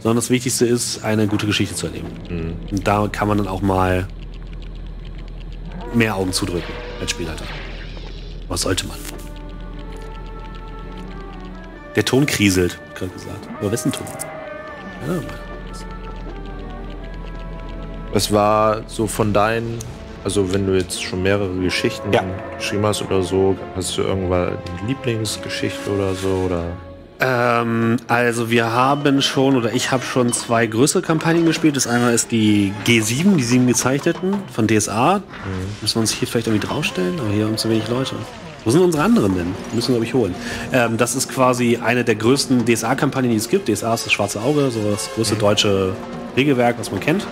sondern das Wichtigste ist, eine gute Geschichte zu erleben. Mhm. Und da kann man dann auch mal mehr Augen zudrücken als Spielleiter. Was sollte man? Der Ton kriselt, gerade gesagt. Aber wessen Ton? Ja. Was war so von deinen also wenn du jetzt schon mehrere Geschichten ja. geschrieben hast oder so, hast du irgendwann eine Lieblingsgeschichte oder so? Oder? Ähm, also wir haben schon, oder ich habe schon zwei größere Kampagnen gespielt. Das eine ist die G7, die sieben gezeichneten von DSA. Mhm. Müssen wir uns hier vielleicht irgendwie draufstellen? Aber hier haben zu wenig Leute. Wo sind unsere anderen denn? Die müssen wir, glaube ich, holen. Ähm, das ist quasi eine der größten DSA-Kampagnen, die es gibt. DSA ist das Schwarze Auge, so das größte mhm. deutsche Regelwerk, was man kennt.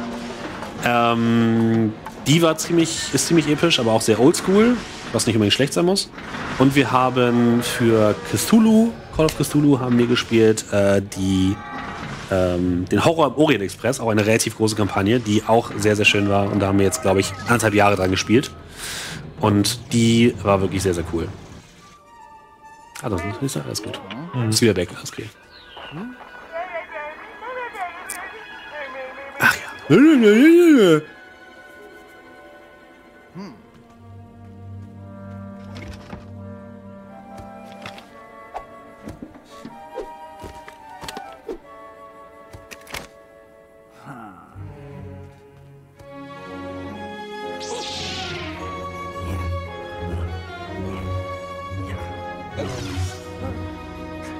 Ähm, die war ziemlich, ist ziemlich episch, aber auch sehr oldschool, was nicht unbedingt schlecht sein muss. Und wir haben für Cthulhu, Call of Cthulhu, haben wir gespielt äh, die, ähm, den Horror im Orient Express, auch eine relativ große Kampagne, die auch sehr, sehr schön war. Und da haben wir jetzt, glaube ich, anderthalb Jahre dran gespielt. Und die war wirklich sehr, sehr cool. Ah, das ist alles gut. Mhm. Ist wieder weg, alles okay. Ach ja.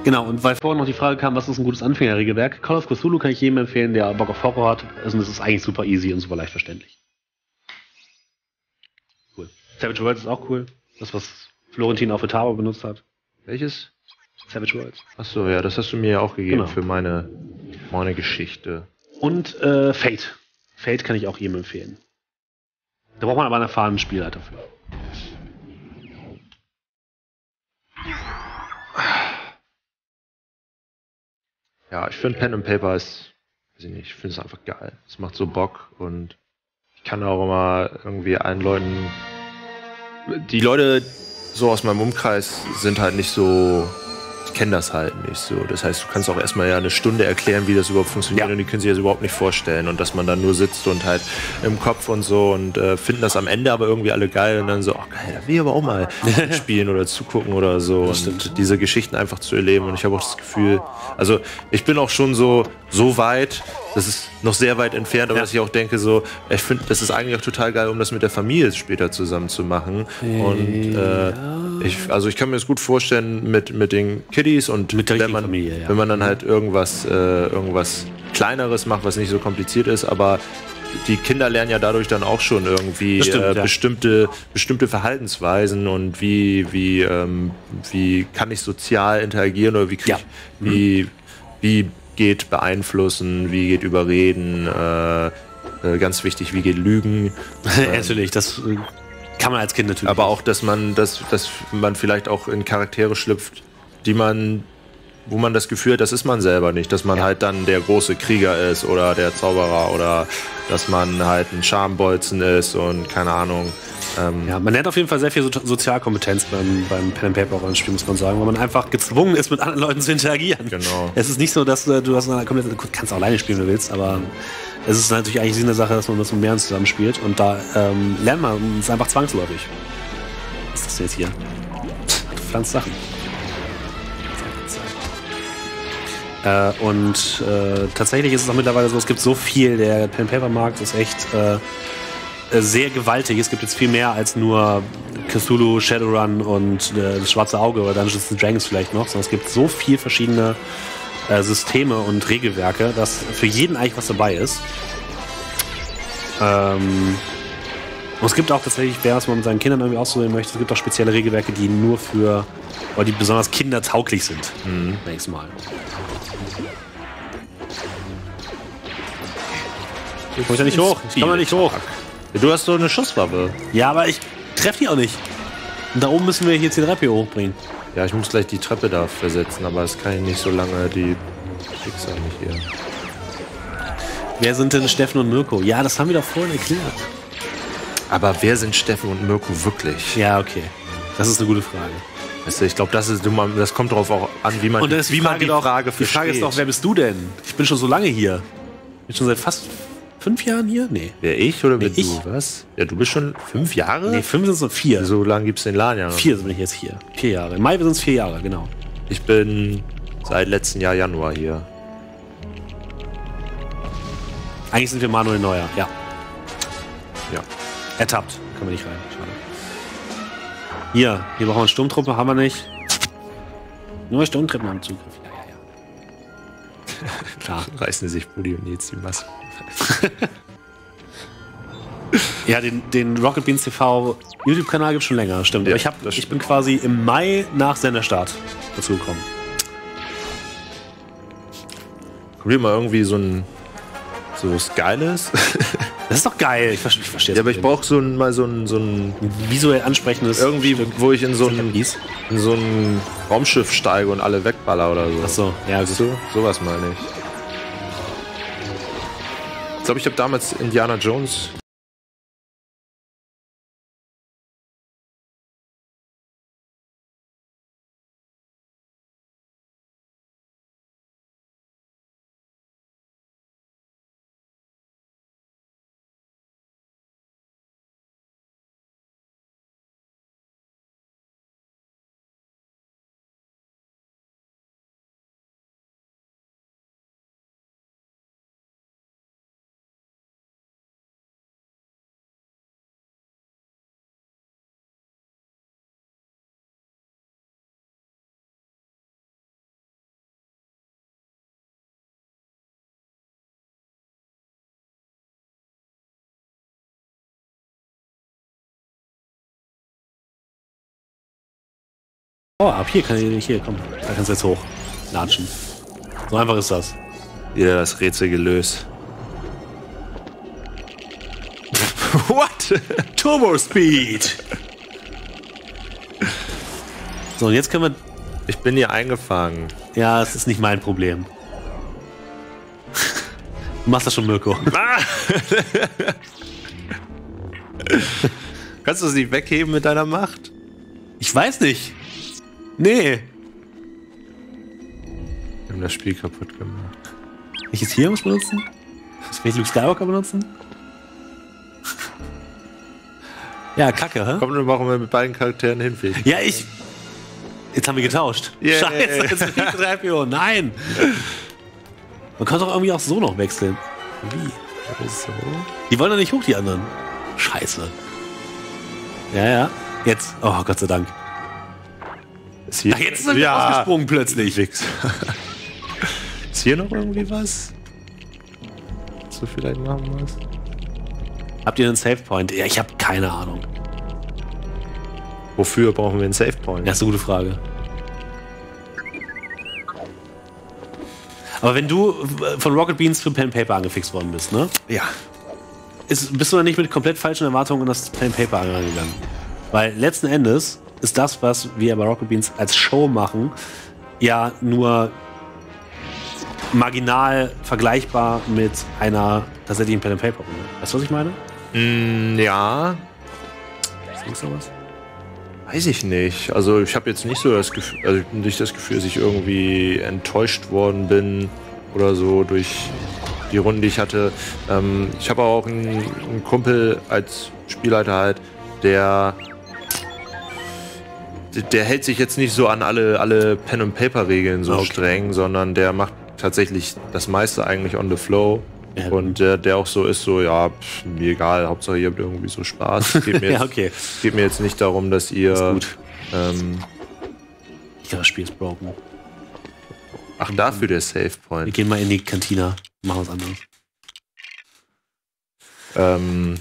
Genau, und weil vorhin noch die Frage kam, was ist ein gutes Anfängerregelwerk? Call of Cthulhu kann ich jedem empfehlen, der Bock auf Horror hat. Also es ist eigentlich super easy und super leicht verständlich. Cool. Savage Worlds ist auch cool. Das, was Florentin auf Etabo benutzt hat. Welches? Savage Worlds. Achso, ja, das hast du mir ja auch gegeben genau. für meine, meine Geschichte. Und äh, Fate. Fate kann ich auch jedem empfehlen. Da braucht man aber einen erfahrenen Spielleiter für. Ja, ich finde Pen and Paper ist, weiß ich nicht, ich finde es einfach geil. Es macht so Bock und ich kann auch immer irgendwie allen Leuten. Die Leute so aus meinem Umkreis sind halt nicht so kennen das halt nicht so. Das heißt, du kannst auch erstmal ja eine Stunde erklären, wie das überhaupt funktioniert ja. und die können sich das überhaupt nicht vorstellen und dass man dann nur sitzt und halt im Kopf und so und äh, finden das am Ende aber irgendwie alle geil und dann so, ach geil, da will ich aber auch mal spielen oder zugucken oder so und diese Geschichten einfach zu erleben und ich habe auch das Gefühl, also ich bin auch schon so, so weit, das ist noch sehr weit entfernt, aber ja. dass ich auch denke, so, ich finde, das ist eigentlich auch total geil, um das mit der Familie später zusammen zu machen. Und äh, ich, also ich kann mir das gut vorstellen mit, mit den Kiddies und mit wenn man, Familie, ja. wenn man dann halt irgendwas, äh, irgendwas Kleineres macht, was nicht so kompliziert ist, aber die Kinder lernen ja dadurch dann auch schon irgendwie Bestimmt, äh, ja. bestimmte, bestimmte Verhaltensweisen und wie, wie, ähm, wie kann ich sozial interagieren oder wie, krieg, ja. mhm. wie, wie geht beeinflussen, wie geht überreden, äh, äh, ganz wichtig, wie geht Lügen. natürlich, das äh, kann man als Kind natürlich. Aber auch, dass man, dass, dass man vielleicht auch in Charaktere schlüpft, die man wo man das Gefühl hat, das ist man selber nicht, dass man ja. halt dann der große Krieger ist oder der Zauberer oder dass man halt ein Schambolzen ist und keine Ahnung. Ähm ja, man lernt auf jeden Fall sehr viel so Sozialkompetenz beim, beim Pen and Paper Rollenspiel, muss man sagen, weil man einfach gezwungen ist, mit anderen Leuten zu interagieren. Genau. Es ist nicht so, dass äh, du das komplett, du kannst auch alleine spielen, wenn du willst, aber es ist natürlich eigentlich eine Sache, dass man das mit mehreren zusammenspielt und da ähm, lernt man, es ist einfach zwangsläufig. Was ist das jetzt hier? Du pflanzt Sachen. Äh, und äh, tatsächlich ist es auch mittlerweile so, es gibt so viel, der Pen-Paper-Markt ist echt äh, sehr gewaltig. Es gibt jetzt viel mehr als nur Cthulhu, Shadowrun und äh, das Schwarze Auge oder Dungeons Dragons vielleicht noch, sondern es gibt so viel verschiedene äh, Systeme und Regelwerke, dass für jeden eigentlich was dabei ist. Ähm, und es gibt auch tatsächlich, wer es mal mit seinen Kindern irgendwie ausprobieren möchte, es gibt auch spezielle Regelwerke, die nur für, oder die besonders kindertauglich sind. Mhm. Nächstes Mal. Ich komme ja nicht hoch. Ich komme nicht hoch. Du hast so eine Schusswaffe. Ja, aber ich treffe die auch nicht. Und da oben müssen wir jetzt die Treppe hochbringen. Ja, ich muss gleich die Treppe da versetzen, aber es kann ich nicht so lange die Fixer nicht hier. Wer sind denn Steffen und Mirko? Ja, das haben wir doch vorhin erklärt. Aber wer sind Steffen und Mirko wirklich? Ja, okay. Das ist eine gute Frage. Weißt du, ich glaube, das, das kommt darauf auch an, wie man, und das wie man die Frage versteht. Die Frage ist doch, wer bist du denn? Ich bin schon so lange hier. Ich bin schon seit fast fünf Jahren hier? Nee. Wer ich oder nee, ich? du? Was? Ja, du bist schon fünf Jahre? Nee, fünf sind es noch vier. So lange gibt es den Laden ja noch. Vier bin ich jetzt hier. Vier Jahre. Im Mai sind es vier Jahre, genau. Ich bin seit letztem Jahr Januar hier. Eigentlich sind wir Manuel Neuer, ja. Ja. Ertappt. Können wir nicht rein. Schade. Hier, hier brauchen wir eine Sturmtruppe, haben wir nicht. Nur Sturmtruppen haben Zugriff. Ja, ja, ja. Klar. Reißen sich Bulli und jetzt die Maske. ja, den, den Rocket Beans TV YouTube-Kanal gibt es schon länger, stimmt. Ja, Aber ich, hab, ich bin quasi im Mai nach Senderstart dazu gekommen. Hier mal irgendwie so ein so was Geiles? Das ist doch geil. Ich, verstehe Ja, aber ich brauche so ein, mal so ein, so ein visuell ansprechendes. Irgendwie, Stück. wo ich in so ein, in so ein Raumschiff steige und alle wegballer oder so. Ach so, ja, gut. So, sowas meine ich glaube, ich habe damals Indiana Jones Oh, ab hier kann ich hier, komm. Da kannst du jetzt hoch. Latschen. So einfach ist das. Wieder das Rätsel gelöst. What? Turbo Speed! So, und jetzt können wir. Ich bin hier eingefangen. Ja, es ist nicht mein Problem. Du machst das schon, Mirko. Ah! Kannst du es nicht wegheben mit deiner Macht? Ich weiß nicht. Nee. Wir haben das Spiel kaputt gemacht. Jetzt hier was benutzen? Kann ich Luke Skywalker benutzen? ja, kacke, hä? Komm, dann machen wir mit beiden Charakteren hinfliegen. Ja, ich. Jetzt haben wir getauscht. Yeah. Scheiße, jetzt bin ich 3 Nein! Man kann doch irgendwie auch so noch wechseln. Wie? So. Die wollen doch nicht hoch, die anderen. Scheiße. Ja, ja. Jetzt. Oh, Gott sei Dank. Hier, Ach, jetzt sind wir ja. ausgesprungen plötzlich. Fix. ist hier noch irgendwie was? So vielleicht machen wir es. Habt ihr einen Save Point? Ja, ich habe keine Ahnung. Wofür brauchen wir einen Save Point? Das ist eine gute Frage. Aber wenn du von Rocket Beans für Pen Paper angefixt worden bist, ne? Ja. Ist, bist du dann nicht mit komplett falschen Erwartungen in das Pen Paper angegangen? Weil letzten Endes ist das, was wir bei Rocket Beans als Show machen, ja nur marginal vergleichbar mit einer tatsächlichen Pen and Paper Runde. Weißt du, was ich meine? Mm, ja, Denkst du was? weiß ich nicht. Also ich habe jetzt nicht so das Gefühl, also nicht das Gefühl, dass ich irgendwie enttäuscht worden bin oder so durch die Runden, die ich hatte. Ähm, ich habe auch einen, einen Kumpel als Spielleiter halt, der der hält sich jetzt nicht so an alle, alle Pen and Paper Regeln so Okay. streng, sondern der macht tatsächlich das meiste eigentlich on the flow. Ja. Und der, der auch so ist, so, ja, pff, mir egal, Hauptsache ihr habt irgendwie so Spaß. Es Geht mir, Ja, jetzt, okay. geht mir jetzt nicht darum, dass ihr. Ist gut. Ähm, Ich glaube, das Spiel ist broken. ach, dafür der Save Wir Point. gehen mal in die Kantina. Machen was anderes. Ähm,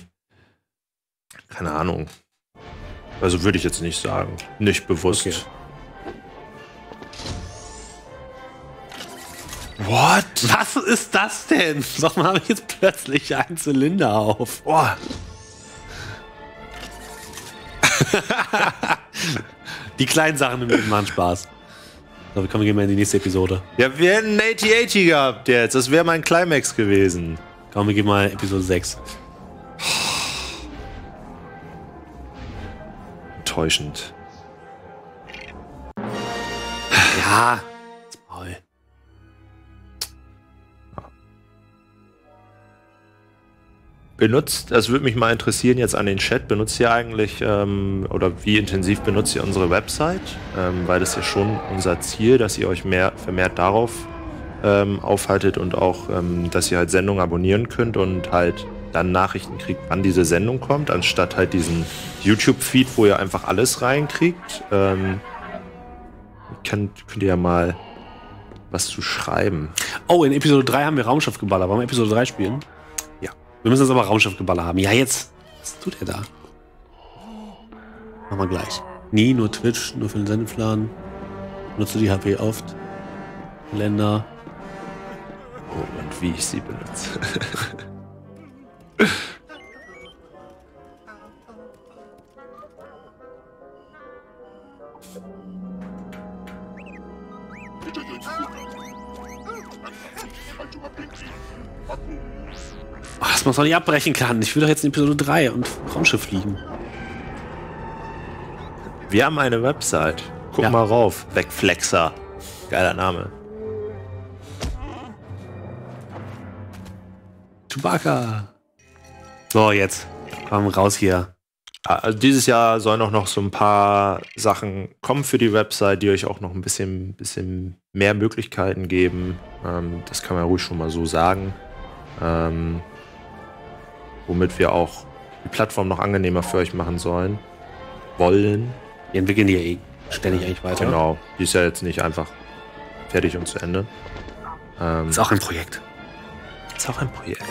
keine Ahnung. Also würde ich jetzt nicht sagen. Nicht bewusst. Okay. What? Was ist das denn? Warum habe ich jetzt plötzlich einen Zylinder auf? Boah. Die kleinen Sachen im Leben machen Spaß. So, wir kommen gehen mal in die nächste Episode. Ja, wir hätten einen 8080 gehabt jetzt. Das wäre mein Climax gewesen. Komm, wir gehen mal in Episode 6. Enttäuschend. Ja. Maul. Benutzt, das würde mich mal interessieren jetzt an den Chat, benutzt ihr eigentlich ähm, oder wie intensiv benutzt ihr unsere Website? Ähm, weil das ist ja schon unser Ziel, dass ihr euch mehr vermehrt darauf ähm, aufhaltet und auch, ähm, dass ihr halt Sendungen abonnieren könnt und halt dann Nachrichten kriegt, wann diese Sendung kommt, anstatt halt diesen YouTube-Feed, wo ihr einfach alles reinkriegt. Ähm, könnt, könnt ihr ja mal was zu schreiben. Oh, in Episode 3 haben wir Raumschiffgeballer. Wollen wir Episode 3 spielen? Ja. Wir müssen jetzt aber Raumschiffgeballer haben. Ja, jetzt. Was tut er da? Machen wir gleich. Nie, nur Twitch, nur für den Sendeplan. Nutze die HP oft. Länder. Oh, und wie ich sie benutze. Oh, dass man es noch nicht abbrechen kann. Ich will doch jetzt in Episode 3 und Raumschiff fliegen. Wir haben eine Website. Guck Ja. mal rauf. Wegflexer. Geiler Name. Chewbacca. So, jetzt. Komm raus hier. Also dieses Jahr sollen auch noch so ein paar Sachen kommen für die Website, die euch auch noch ein bisschen, bisschen mehr Möglichkeiten geben. Ähm, das kann man ruhig schon mal so sagen. Ähm, womit wir auch die Plattform noch angenehmer für euch machen sollen. Wollen. Wir entwickeln die ja eh ständig eigentlich weiter. Genau. Die ist ja jetzt nicht einfach fertig und zu Ende. Ähm, Ist auch ein Projekt. Ist auch ein Projekt.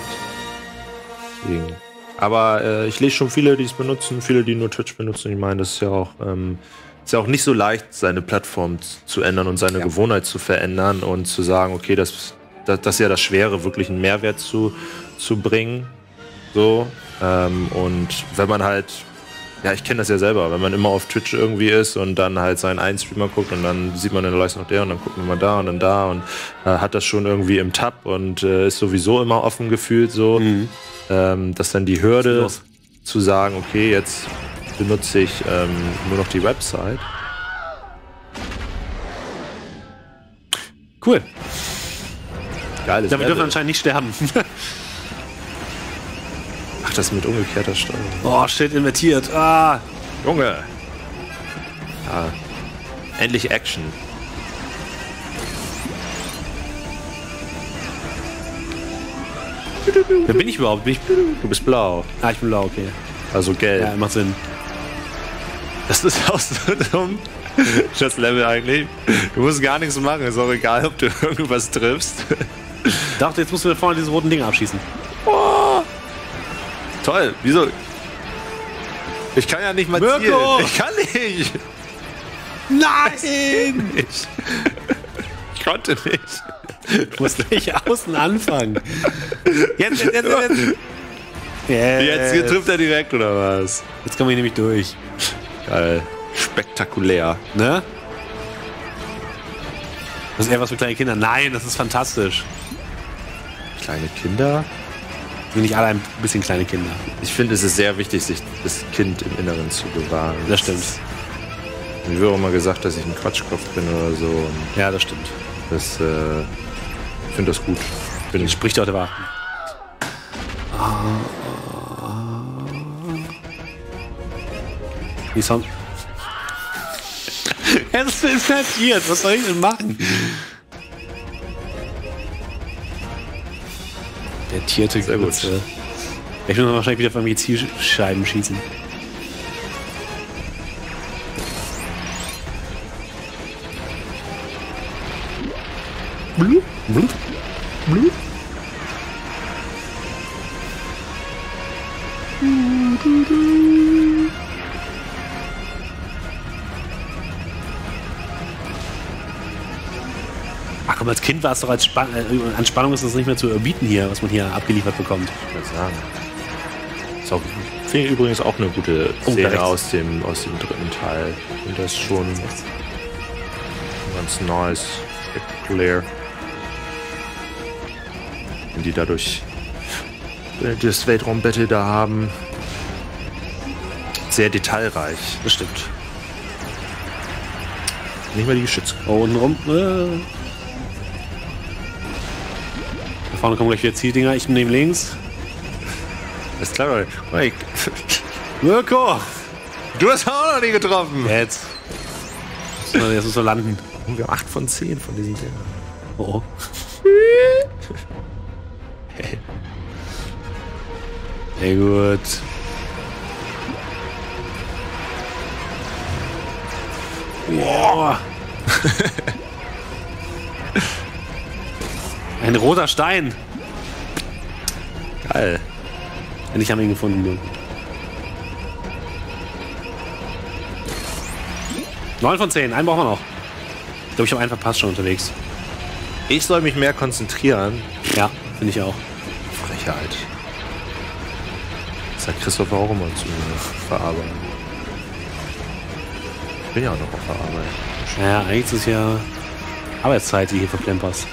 Deswegen. Aber äh, ich lese schon viele, die es benutzen, viele, die nur Twitch benutzen. Ich meine, das ist ja auch, ähm, ist ja auch nicht so leicht, seine Plattform zu ändern und seine Ja. Gewohnheit zu verändern und zu sagen, okay, das, das, das ist ja das Schwere, wirklich einen Mehrwert zu, zu bringen. So. Ähm, und wenn man halt, ja, ich kenne das ja selber, wenn man immer auf Twitch irgendwie ist und dann halt seinen einen Streamer guckt und dann sieht man dann leist noch der und dann guckt man mal da und dann da und äh, hat das schon irgendwie im Tab und äh, ist sowieso immer offen gefühlt so, Mhm. Ähm, dass dann die Hürde zu sagen, okay, jetzt benutze ich ähm, nur noch die Website. Cool. Geiles Ja, wir dürfen anscheinend nicht sterben. Ach, das mit umgekehrter Steuerung. Boah, steht invertiert. Ah. Junge! Ja. Endlich Action. Wer bin ich überhaupt? Bin ich, Du bist blau, ah, ich bin blau, okay. also gelb. Ja, macht Sinn. Das ist auch so dumm. Das Level eigentlich. Du musst gar nichts machen. Ist auch egal, ob du irgendwas triffst. Ich dachte, jetzt musst du da vorne diese roten Dinge abschießen. Toll. Wieso? Ich kann ja nicht mal Mirko! zielen. Ich kann nicht. Nein! Ich, ich konnte nicht. Du musst gleich außen anfangen. Jetzt, jetzt, jetzt, jetzt. Yes. Jetzt trifft er direkt, oder was? Jetzt kommen wir nämlich durch. Geil. Spektakulär. Ne? Das ist eher was für kleine Kinder. Nein, das ist fantastisch. Kleine Kinder? Sind nicht alle ein bisschen kleine Kinder. Ich finde, es ist sehr wichtig, sich das Kind im Inneren zu bewahren. Das stimmt. Mir wird auch mal gesagt, dass ich ein Quatschkopf bin oder so. Und Ja, das stimmt. das, äh, ich finde das gut. Bin, Spricht der Wahrheit. Die Sound. Es ist passiert. Was soll ich denn machen? Der tierte Sehr gut. Grütze. Ich muss wahrscheinlich wieder auf irgendwelche Zielscheiben schießen. Blub, blub, blub. Ach komm, als Kind war es doch als Span äh, an Spannung ist das nicht mehr zu überbieten hier, was man hier abgeliefert bekommt. Ich würde sagen. Ist auch, finde übrigens auch eine gute Oh, Szene rechts. aus dem, aus dem dritten Teil. Und das ist schon ganz nice, spektakulär. Wenn die dadurch das Weltraumbattle da haben. Sehr detailreich. Das stimmt. Nicht mal die Geschütze. Oh, unten rum. Äh. Da vorne kommen gleich wieder Zieldinger. Ich nehme links. Ist klar. Mike, Mirko! du hast auch noch nie getroffen. Jetzt. So, Jetzt muss er landen. Wir haben 8 von 10 von diesen Dingern. Oh. Sehr gut. Wow. Ein roter Stein. Geil. Endlich haben wir ihn gefunden. Mirko. Neun von zehn. Einen brauchen wir noch. Ich glaube, ich habe einen verpasst schon unterwegs. Ich soll mich mehr konzentrieren. Ja, finde ich auch. Frechheit. Hat Christopher auch immer zu mir verarbeiten. Ich bin ja auch noch auf der Arbeit. Ja, eigentlich ist es ja Arbeitszeit, die hier verplemperst.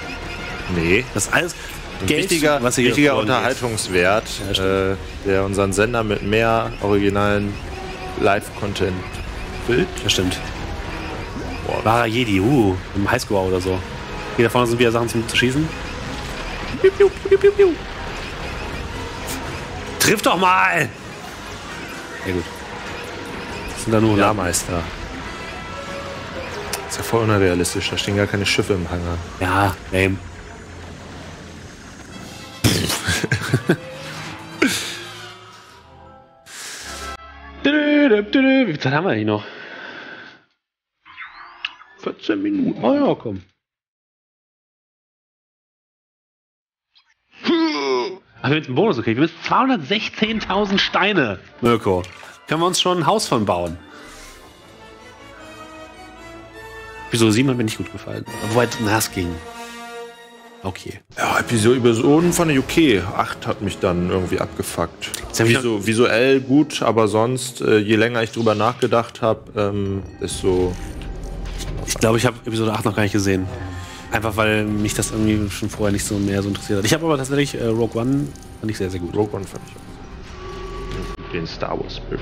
Nee. Das ist alles Ein Geld, wichtiger, was hier wichtiger. Unterhaltungswert, Ja, äh, der unseren Sender mit mehr originalen Live-Content füllt. Das stimmt. Boah, Wahrer Jedi, uh, im Highscore oder so. Hier da vorne sind wieder Sachen zum zu schießen. Piu, piu, piu, piu, piu. Triff doch mal! Sehr gut. Das sind da nur Ja, Laden. Meister. Ist ja voll unrealistisch. Da stehen gar keine Schiffe im Hangar. Ja, lame. Wie viel Zeit haben wir eigentlich noch? 14 Minuten. Oh ja, komm. Ach, wir mit dem Bonus, okay. Wir haben 216.000 Steine, Mirko. Können wir uns schon ein Haus von bauen? Episode 7 hat mir nicht gut gefallen. Wobei, na, es ging. Okay. Ja, Episode Episoden fand ich okay. 8 hat mich dann irgendwie abgefuckt. Ist ja wieder- Visu visuell gut, aber sonst, äh, je länger ich drüber nachgedacht habe, ähm, desto. Ich glaube, ich habe Episode 8 noch gar nicht gesehen. Einfach weil mich das irgendwie schon vorher nicht so mehr so interessiert hat. Ich habe aber tatsächlich äh, Rogue One fand ich sehr, sehr gut. Rogue One fand ich auch. Den Star Wars Spirit.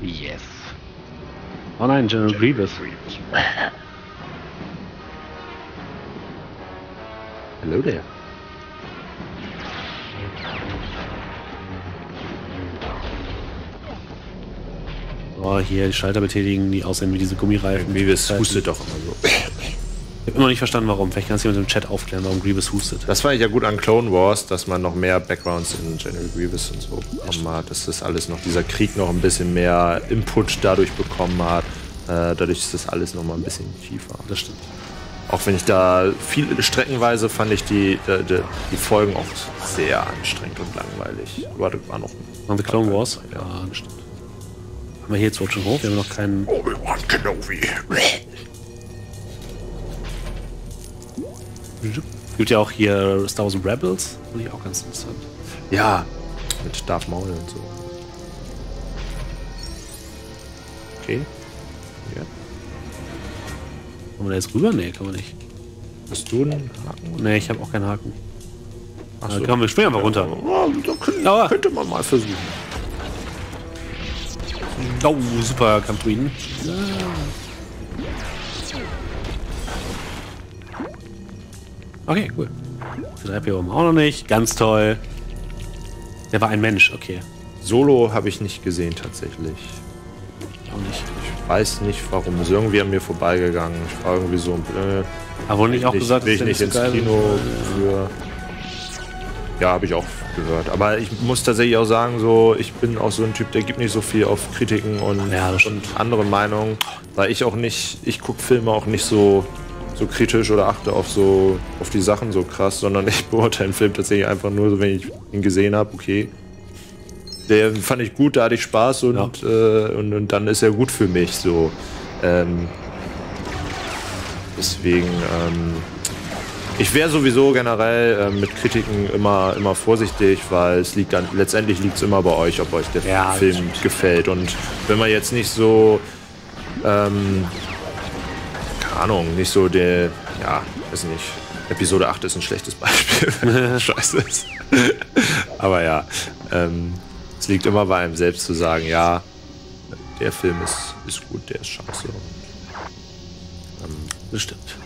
Yes. Oh nein, General Grievous. Hello there. Oh, hier die Schalter betätigen, die aussehen wie diese Gummireifen. Grievous hustet doch immer so. Ich habe immer noch nicht verstanden, warum. Vielleicht kannst du jemand im Chat aufklären, warum Grievous hustet. Das fand ich ja gut an Clone Wars, dass man noch mehr Backgrounds in General Grievous und so bekommen hat. Dass das alles noch, dieser Krieg noch ein bisschen mehr Input dadurch bekommen hat. Äh, dadurch ist das alles noch mal ein bisschen tiefer. Das stimmt. Auch wenn ich da viel streckenweise fand ich die, die, die, die Folgen auch sehr anstrengend und langweilig. Aber das war noch Machen wir Clone Wars? Ja. Ja, das stimmt. Haben wir hier jetzt schon hoch? Wir haben noch keinen. Obi-Wan Kenobi. Gibt ja auch hier Star Wars Rebels. Finde ich auch ganz interessant. Ja, mit Darth Maul und so. Okay. Ja. Kommen wir da jetzt rüber? Nee, kann man nicht. Hast du einen Haken? Nee, ich habe auch keinen Haken. Ach Also, komm, wir springen einfach runter. Ja, da können, Aber- könnte man mal versuchen. Oh, super Kampfdruiden. Okay, cool. Die 3 oben auch noch nicht. Ganz toll. Der war ein Mensch, okay. Solo habe ich nicht gesehen tatsächlich. Auch nicht. Ich weiß nicht warum. Ist irgendwie an mir vorbeigegangen. Ich war irgendwie so. Äh, Aber wurde nicht auch gesagt, will ich nicht ins Kino für. Ja, habe ich auch gehört. Aber ich muss tatsächlich auch sagen, so ich bin auch so ein Typ, der gibt nicht so viel auf Kritiken und, Ja, und andere Meinungen, weil ich auch nicht, ich gucke Filme auch nicht so so kritisch oder achte auf so auf die Sachen so krass, sondern ich beurteile einen Film tatsächlich einfach nur so, wenn ich ihn gesehen habe, okay. Der fand ich gut, da hatte ich Spaß und, äh, und, und dann ist er gut für mich so. Ähm, deswegen, ähm, ich wäre sowieso generell ähm, mit Kritiken immer, immer vorsichtig, weil es liegt dann, letztendlich liegt es immer bei euch, ob euch der Ja, Film gefällt. Und wenn man jetzt nicht so, ähm, Ahnung, nicht so der, ja, weiß nicht, Episode 8 ist ein schlechtes Beispiel, scheiße ist. Aber ja, ähm, es liegt immer bei einem selbst zu sagen, ja, der Film ist, ist gut, der ist scheiße. Bestimmt.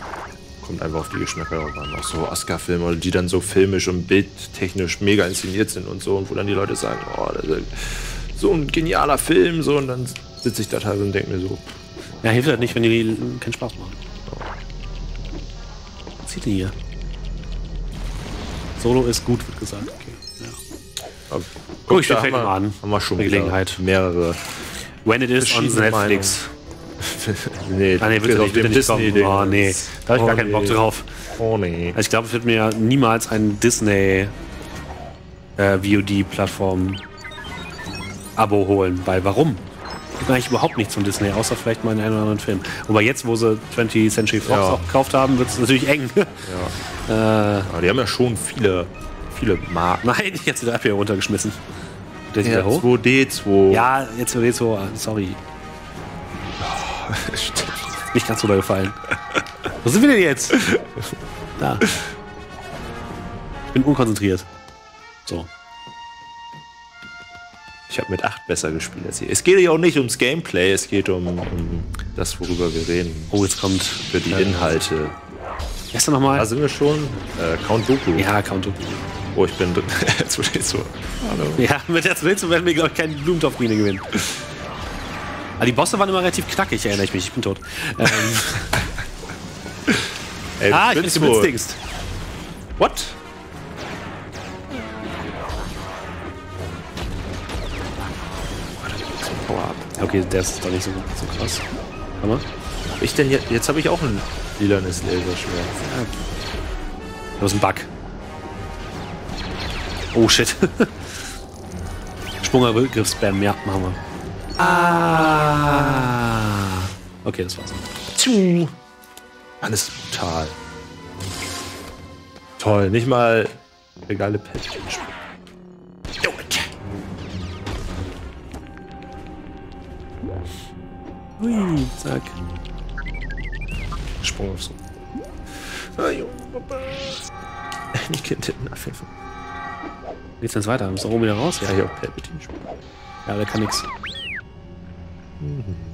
Kommt einfach auf die Geschmäcker drauf an. Auch so Oscar-Filme, die dann so filmisch und bildtechnisch mega inszeniert sind und so. Und wo dann die Leute sagen, oh, das ist so ein genialer Film. So, und dann sitze ich da teilweise und denke mir so, Ja, hilft halt nicht, wenn die keinen Spaß machen. Was zieht denn hier? Solo ist gut, wird gesagt. Okay. Ja. oh, Guck ich wir, mal an. haben wir schon Gelegenheit. mehrere. When it is on Netflix. nee, Ah, nee, bitte auf dem. Disney-Ding. Oh, nee. Da habe ich Oh, gar keinen Bock nee. drauf. Oh nee. Also ich glaube, ich würde mir niemals ein Disney äh, VOD-Plattform Abo holen, weil warum? Ich habe eigentlich überhaupt nichts von Disney, außer vielleicht mal in einen oder anderen Film. Aber jetzt, wo sie 20th Century Fox Ja. auch gekauft haben, wird es natürlich eng. äh, Aber die haben ja schon viele, viele Marken. nein, jetzt wieder hier runtergeschmissen. Der hoch? 2D2. Ja, jetzt wird so, ah, sorry, nicht ganz so gefallen. Wo sind wir denn jetzt? Da. Ich bin unkonzentriert. So. Ich habe mit 8 besser gespielt als ihr. Es geht ja auch nicht ums Gameplay, es geht um, um das, worüber wir reden. Oh, jetzt kommt. Für die äh, Inhalte. Da nochmal? Da sind wir schon. Äh, Count Doku. ja, Count Doku. Oh, ich bin. 2D2. Hallo. Ja, mit der Zwillinge werden wir, glaube ich, keinen Blumentopf-Ruine gewinnen. Aber die Bosse waren immer relativ knackig, erinnere ich mich. Ich bin tot. Ähm, Ey, ah, ich bin du- geblitzt. What? Okay, der ist doch nicht so, so krass. Hammer. Hab Ich denn jetzt, jetzt habe ich auch ein lilanes Laserschwert. Das ist ein Bug. Oh shit. Sprungangriff Spam, ja, machen wir. Ah. Okay, das war's. Tschu. Alles brutal. Toll, nicht mal der geile Pet. Hui, zack. Sprung aufs Ah, Papa. Ich kennt den Abpfiffen. Geht's jetzt weiter? Muss oben wieder raus? Ich auch Palpatine spielen. Ja, der kann nix.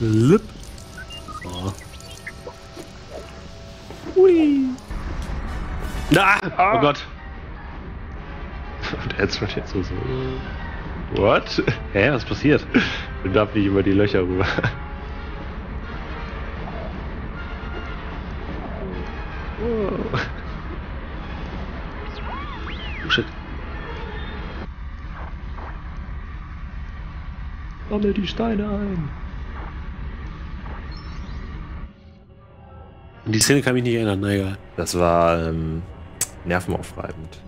Lip. So. Hui. Ah, oh Gott. Und jetzt wird jetzt so so. What? Hä, was passiert? Du darfst nicht über die Löcher rüber. Oh shit. Sammel die Steine ein. An die Szene kann ich mich nicht erinnern, na egal. Das war ähm, nervenaufreibend.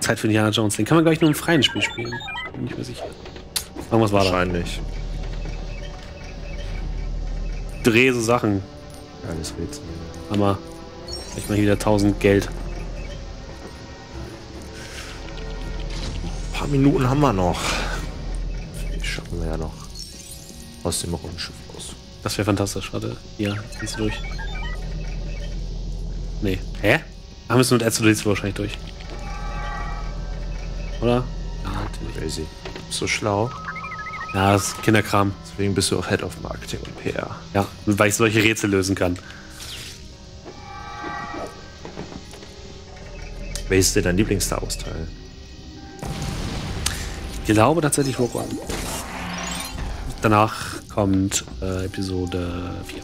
Zeit für Indiana Jones. Den kann man, glaube ich, nur im freien Spiel spielen. Bin nicht mehr sicher. Irgendwas war da. Wahrscheinlich. Dreh so Sachen. Geiles Rätsel. Hammer. Ich mal wieder 1000 Geld. Minuten haben wir noch. Die schaffen wir ja noch aus dem Raumschiff raus. Das wäre fantastisch. Warte, hier, ziehst du durch. Nee. Hä? Haben wir es mit R2D2 wahrscheinlich durch. Oder? Ja, natürlich. Crazy. So schlau. Ja, das ist Kinderkram. Deswegen bist du auch Head of Marketing und PR. Ja, weil ich solche Rätsel lösen kann. Welches ist denn dein Lieblings-Star Wars-Teil? Ich glaube tatsächlich Rogue One. Danach kommt äh, Episode 4.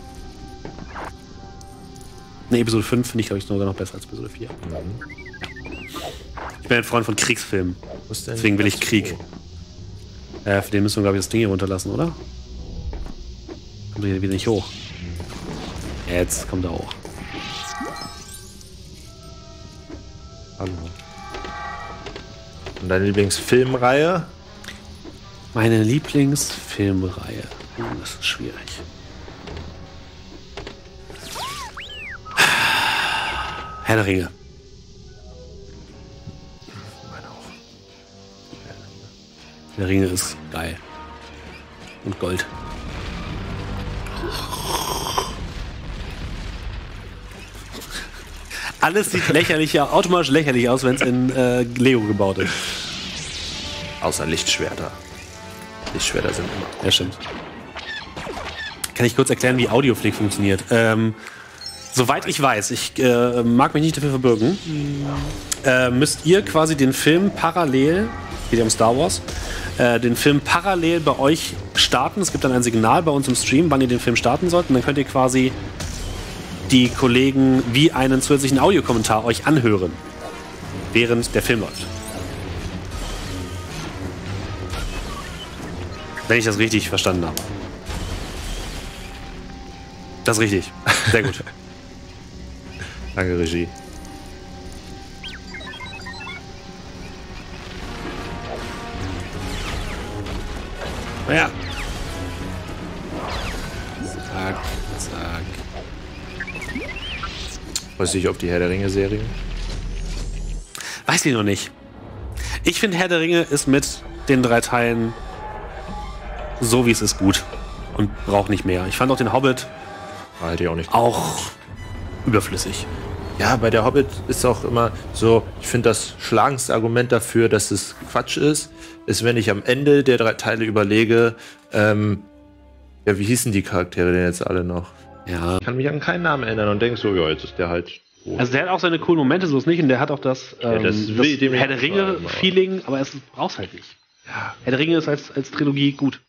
Ne, Episode 5 finde ich, glaube ich, sogar noch besser als Episode 4. Mhm. Ich bin ein Freund von Kriegsfilmen. Deswegen will ich Krieg. Äh, für den müssen wir, glaube ich, das Ding hier runterlassen, oder? Kommt er hier wieder nicht hoch. Jetzt kommt er hoch. Hallo. Und deine Lieblingsfilmreihe? Meine Lieblingsfilmreihe. Oh, das ist schwierig. Herr der Ringe. Meine auch. Herr der Ringe ist geil. Und Gold. Alles sieht lächerlich, automatisch lächerlich aus, wenn es in äh, Lego gebaut ist. Außer Lichtschwerter. Lichtschwerter sind immer. Ja, stimmt. Kann ich kurz erklären, wie Audioflick funktioniert? Ähm, soweit ich weiß, ich äh, mag mich nicht dafür verbürgen, äh, müsst ihr quasi den Film parallel, geht ja um Star Wars, äh, den Film parallel bei euch starten. Es gibt dann ein Signal bei uns im Stream, wann ihr den Film starten sollt. Und dann könnt ihr quasi die Kollegen wie einen zusätzlichen Audiokommentar euch anhören, während der Film läuft. Wenn ich das richtig verstanden habe. Das ist richtig. Sehr gut. Danke, Regie. Ja. Zack, zack. Weiß ich auf die Herr der Ringe-Serie? Weiß ich noch nicht. Ich finde, Herr der Ringe ist mit den drei Teilen so wie es ist gut und braucht nicht mehr. Ich fand auch den Hobbit Halte ich auch nicht. auch überflüssig. Ja, bei der Hobbit ist auch immer so, ich finde das schlagendste Argument dafür, dass es Quatsch ist, ist, wenn ich am Ende der drei Teile überlege, ähm, ja, wie hießen die Charaktere denn jetzt alle noch? Ja. Ich kann mich an keinen Namen erinnern und denke so, ja, jetzt ist der halt. tot. Also der hat auch seine coolen Momente, so ist nicht, und der hat auch das, ähm, das das, will dem Herr der Ringe-Feeling, aber es brauchst halt nicht. ja, Herr der Ringe ist als, als Trilogie gut.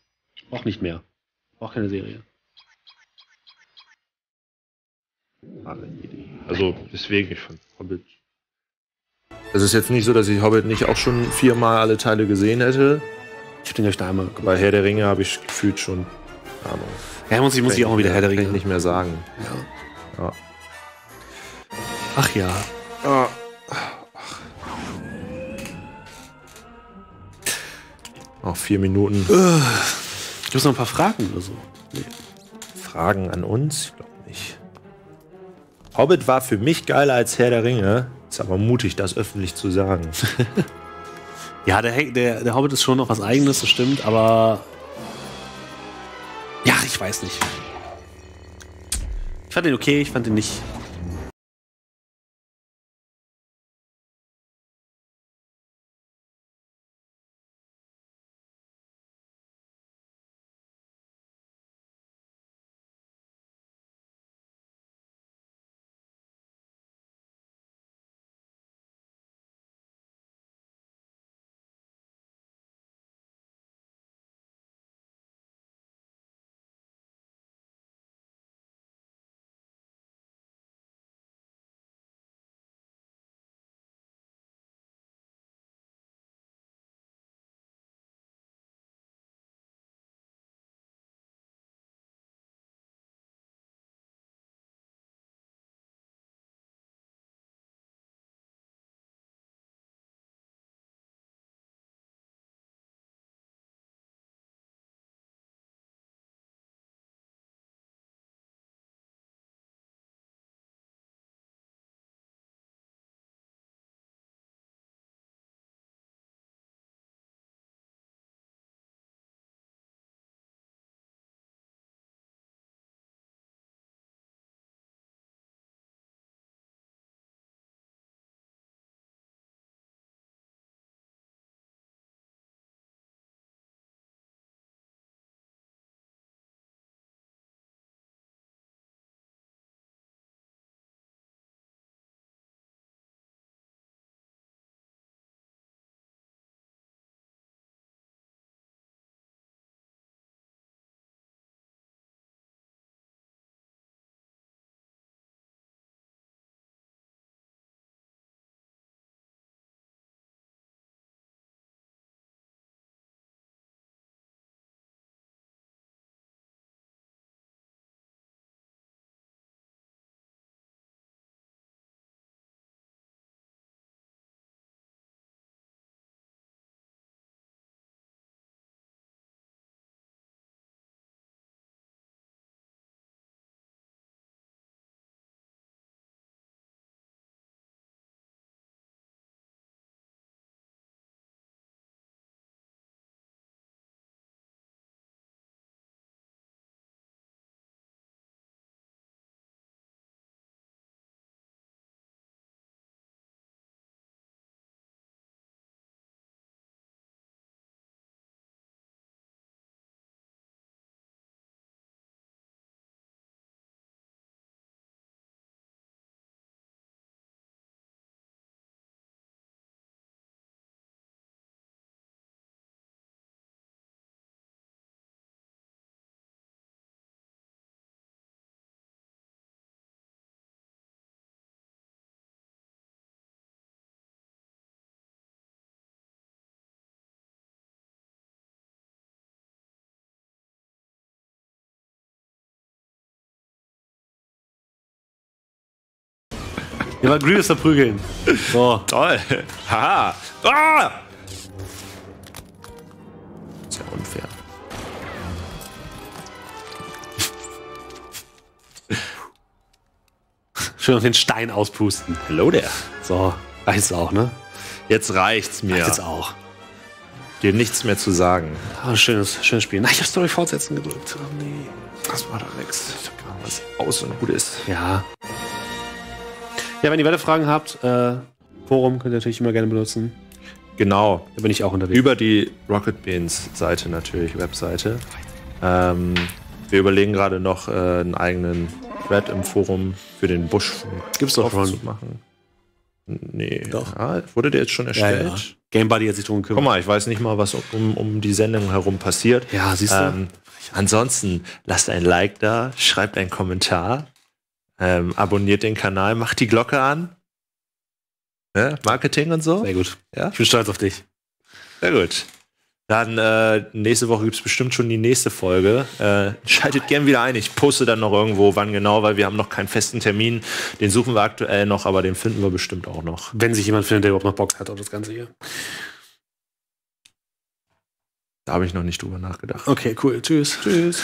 Auch nicht mehr. Auch keine Serie. Alle Idee. Also deswegen, ich fand Hobbit. Es ist jetzt nicht so, dass ich Hobbit nicht auch schon viermal alle Teile gesehen hätte. Ich hab den gleich einmal. Bei Herr der Ringe habe ich gefühlt schon. Ahnung. Ja, muss ich, muss ich auch mal wieder Herr der Kann Ringe. ich nicht mehr sagen. Ja. Ja. Ach ja. Noch vier Minuten. Gibt es noch ein paar Fragen oder so? Fragen an uns? Ich glaube. Hobbit war für mich geiler als Herr der Ringe. Ist aber mutig, das öffentlich zu sagen. Ja, der, der, der Hobbit ist schon noch was Eigenes, das stimmt, aber. Ja, ich weiß nicht. Ich fand den okay, ich fand den nicht Ja, mal Grievous verprügeln. So. Toll. Haha. Ah! Ist ja unfair. Schön auf den Stein auspusten. Hello there. So, reicht's auch, ne? Jetzt reicht's mir. Reicht jetzt auch. Dir nichts mehr zu sagen. Ah, schönes, schönes Spiel. Nein, ich hab Story fortsetzen gedrückt. Oh, nee. Das war doch nix. Ich hab gar was aus und gut ist. Ja. Ja, wenn ihr weitere Fragen habt, äh, Forum könnt ihr natürlich immer gerne benutzen. Genau. Da bin ich auch unterwegs. Über die Rocket Beans Seite natürlich, Webseite. Ähm, wir überlegen gerade noch äh, einen eigenen Thread im Forum für den Buschfunk. Gibt's doch schon. zu machen. Nee. Doch. Ah, wurde der jetzt schon ja, erstellt? ja. Game Buddy hat sich drum Guck gekümmert. mal, ich weiß nicht mal, was um, um die Sendung herum passiert. Ja, siehst du? Ähm, ansonsten lasst ein Like da, schreibt einen Kommentar, ähm, abonniert den Kanal, macht die Glocke an. Ne? Marketing und so. Sehr gut. Ja? Ich bin stolz auf dich. Sehr gut. Dann äh, nächste Woche gibt es bestimmt schon die nächste Folge. Äh, schaltet gern wieder ein. Ich poste dann noch irgendwo, wann genau, weil wir haben noch keinen festen Termin. Den suchen wir aktuell noch, aber den finden wir bestimmt auch noch. Wenn sich jemand findet, der überhaupt noch Bock hat auf das Ganze hier. Da habe ich noch nicht drüber nachgedacht. Okay, cool. Tschüss. Tschüss.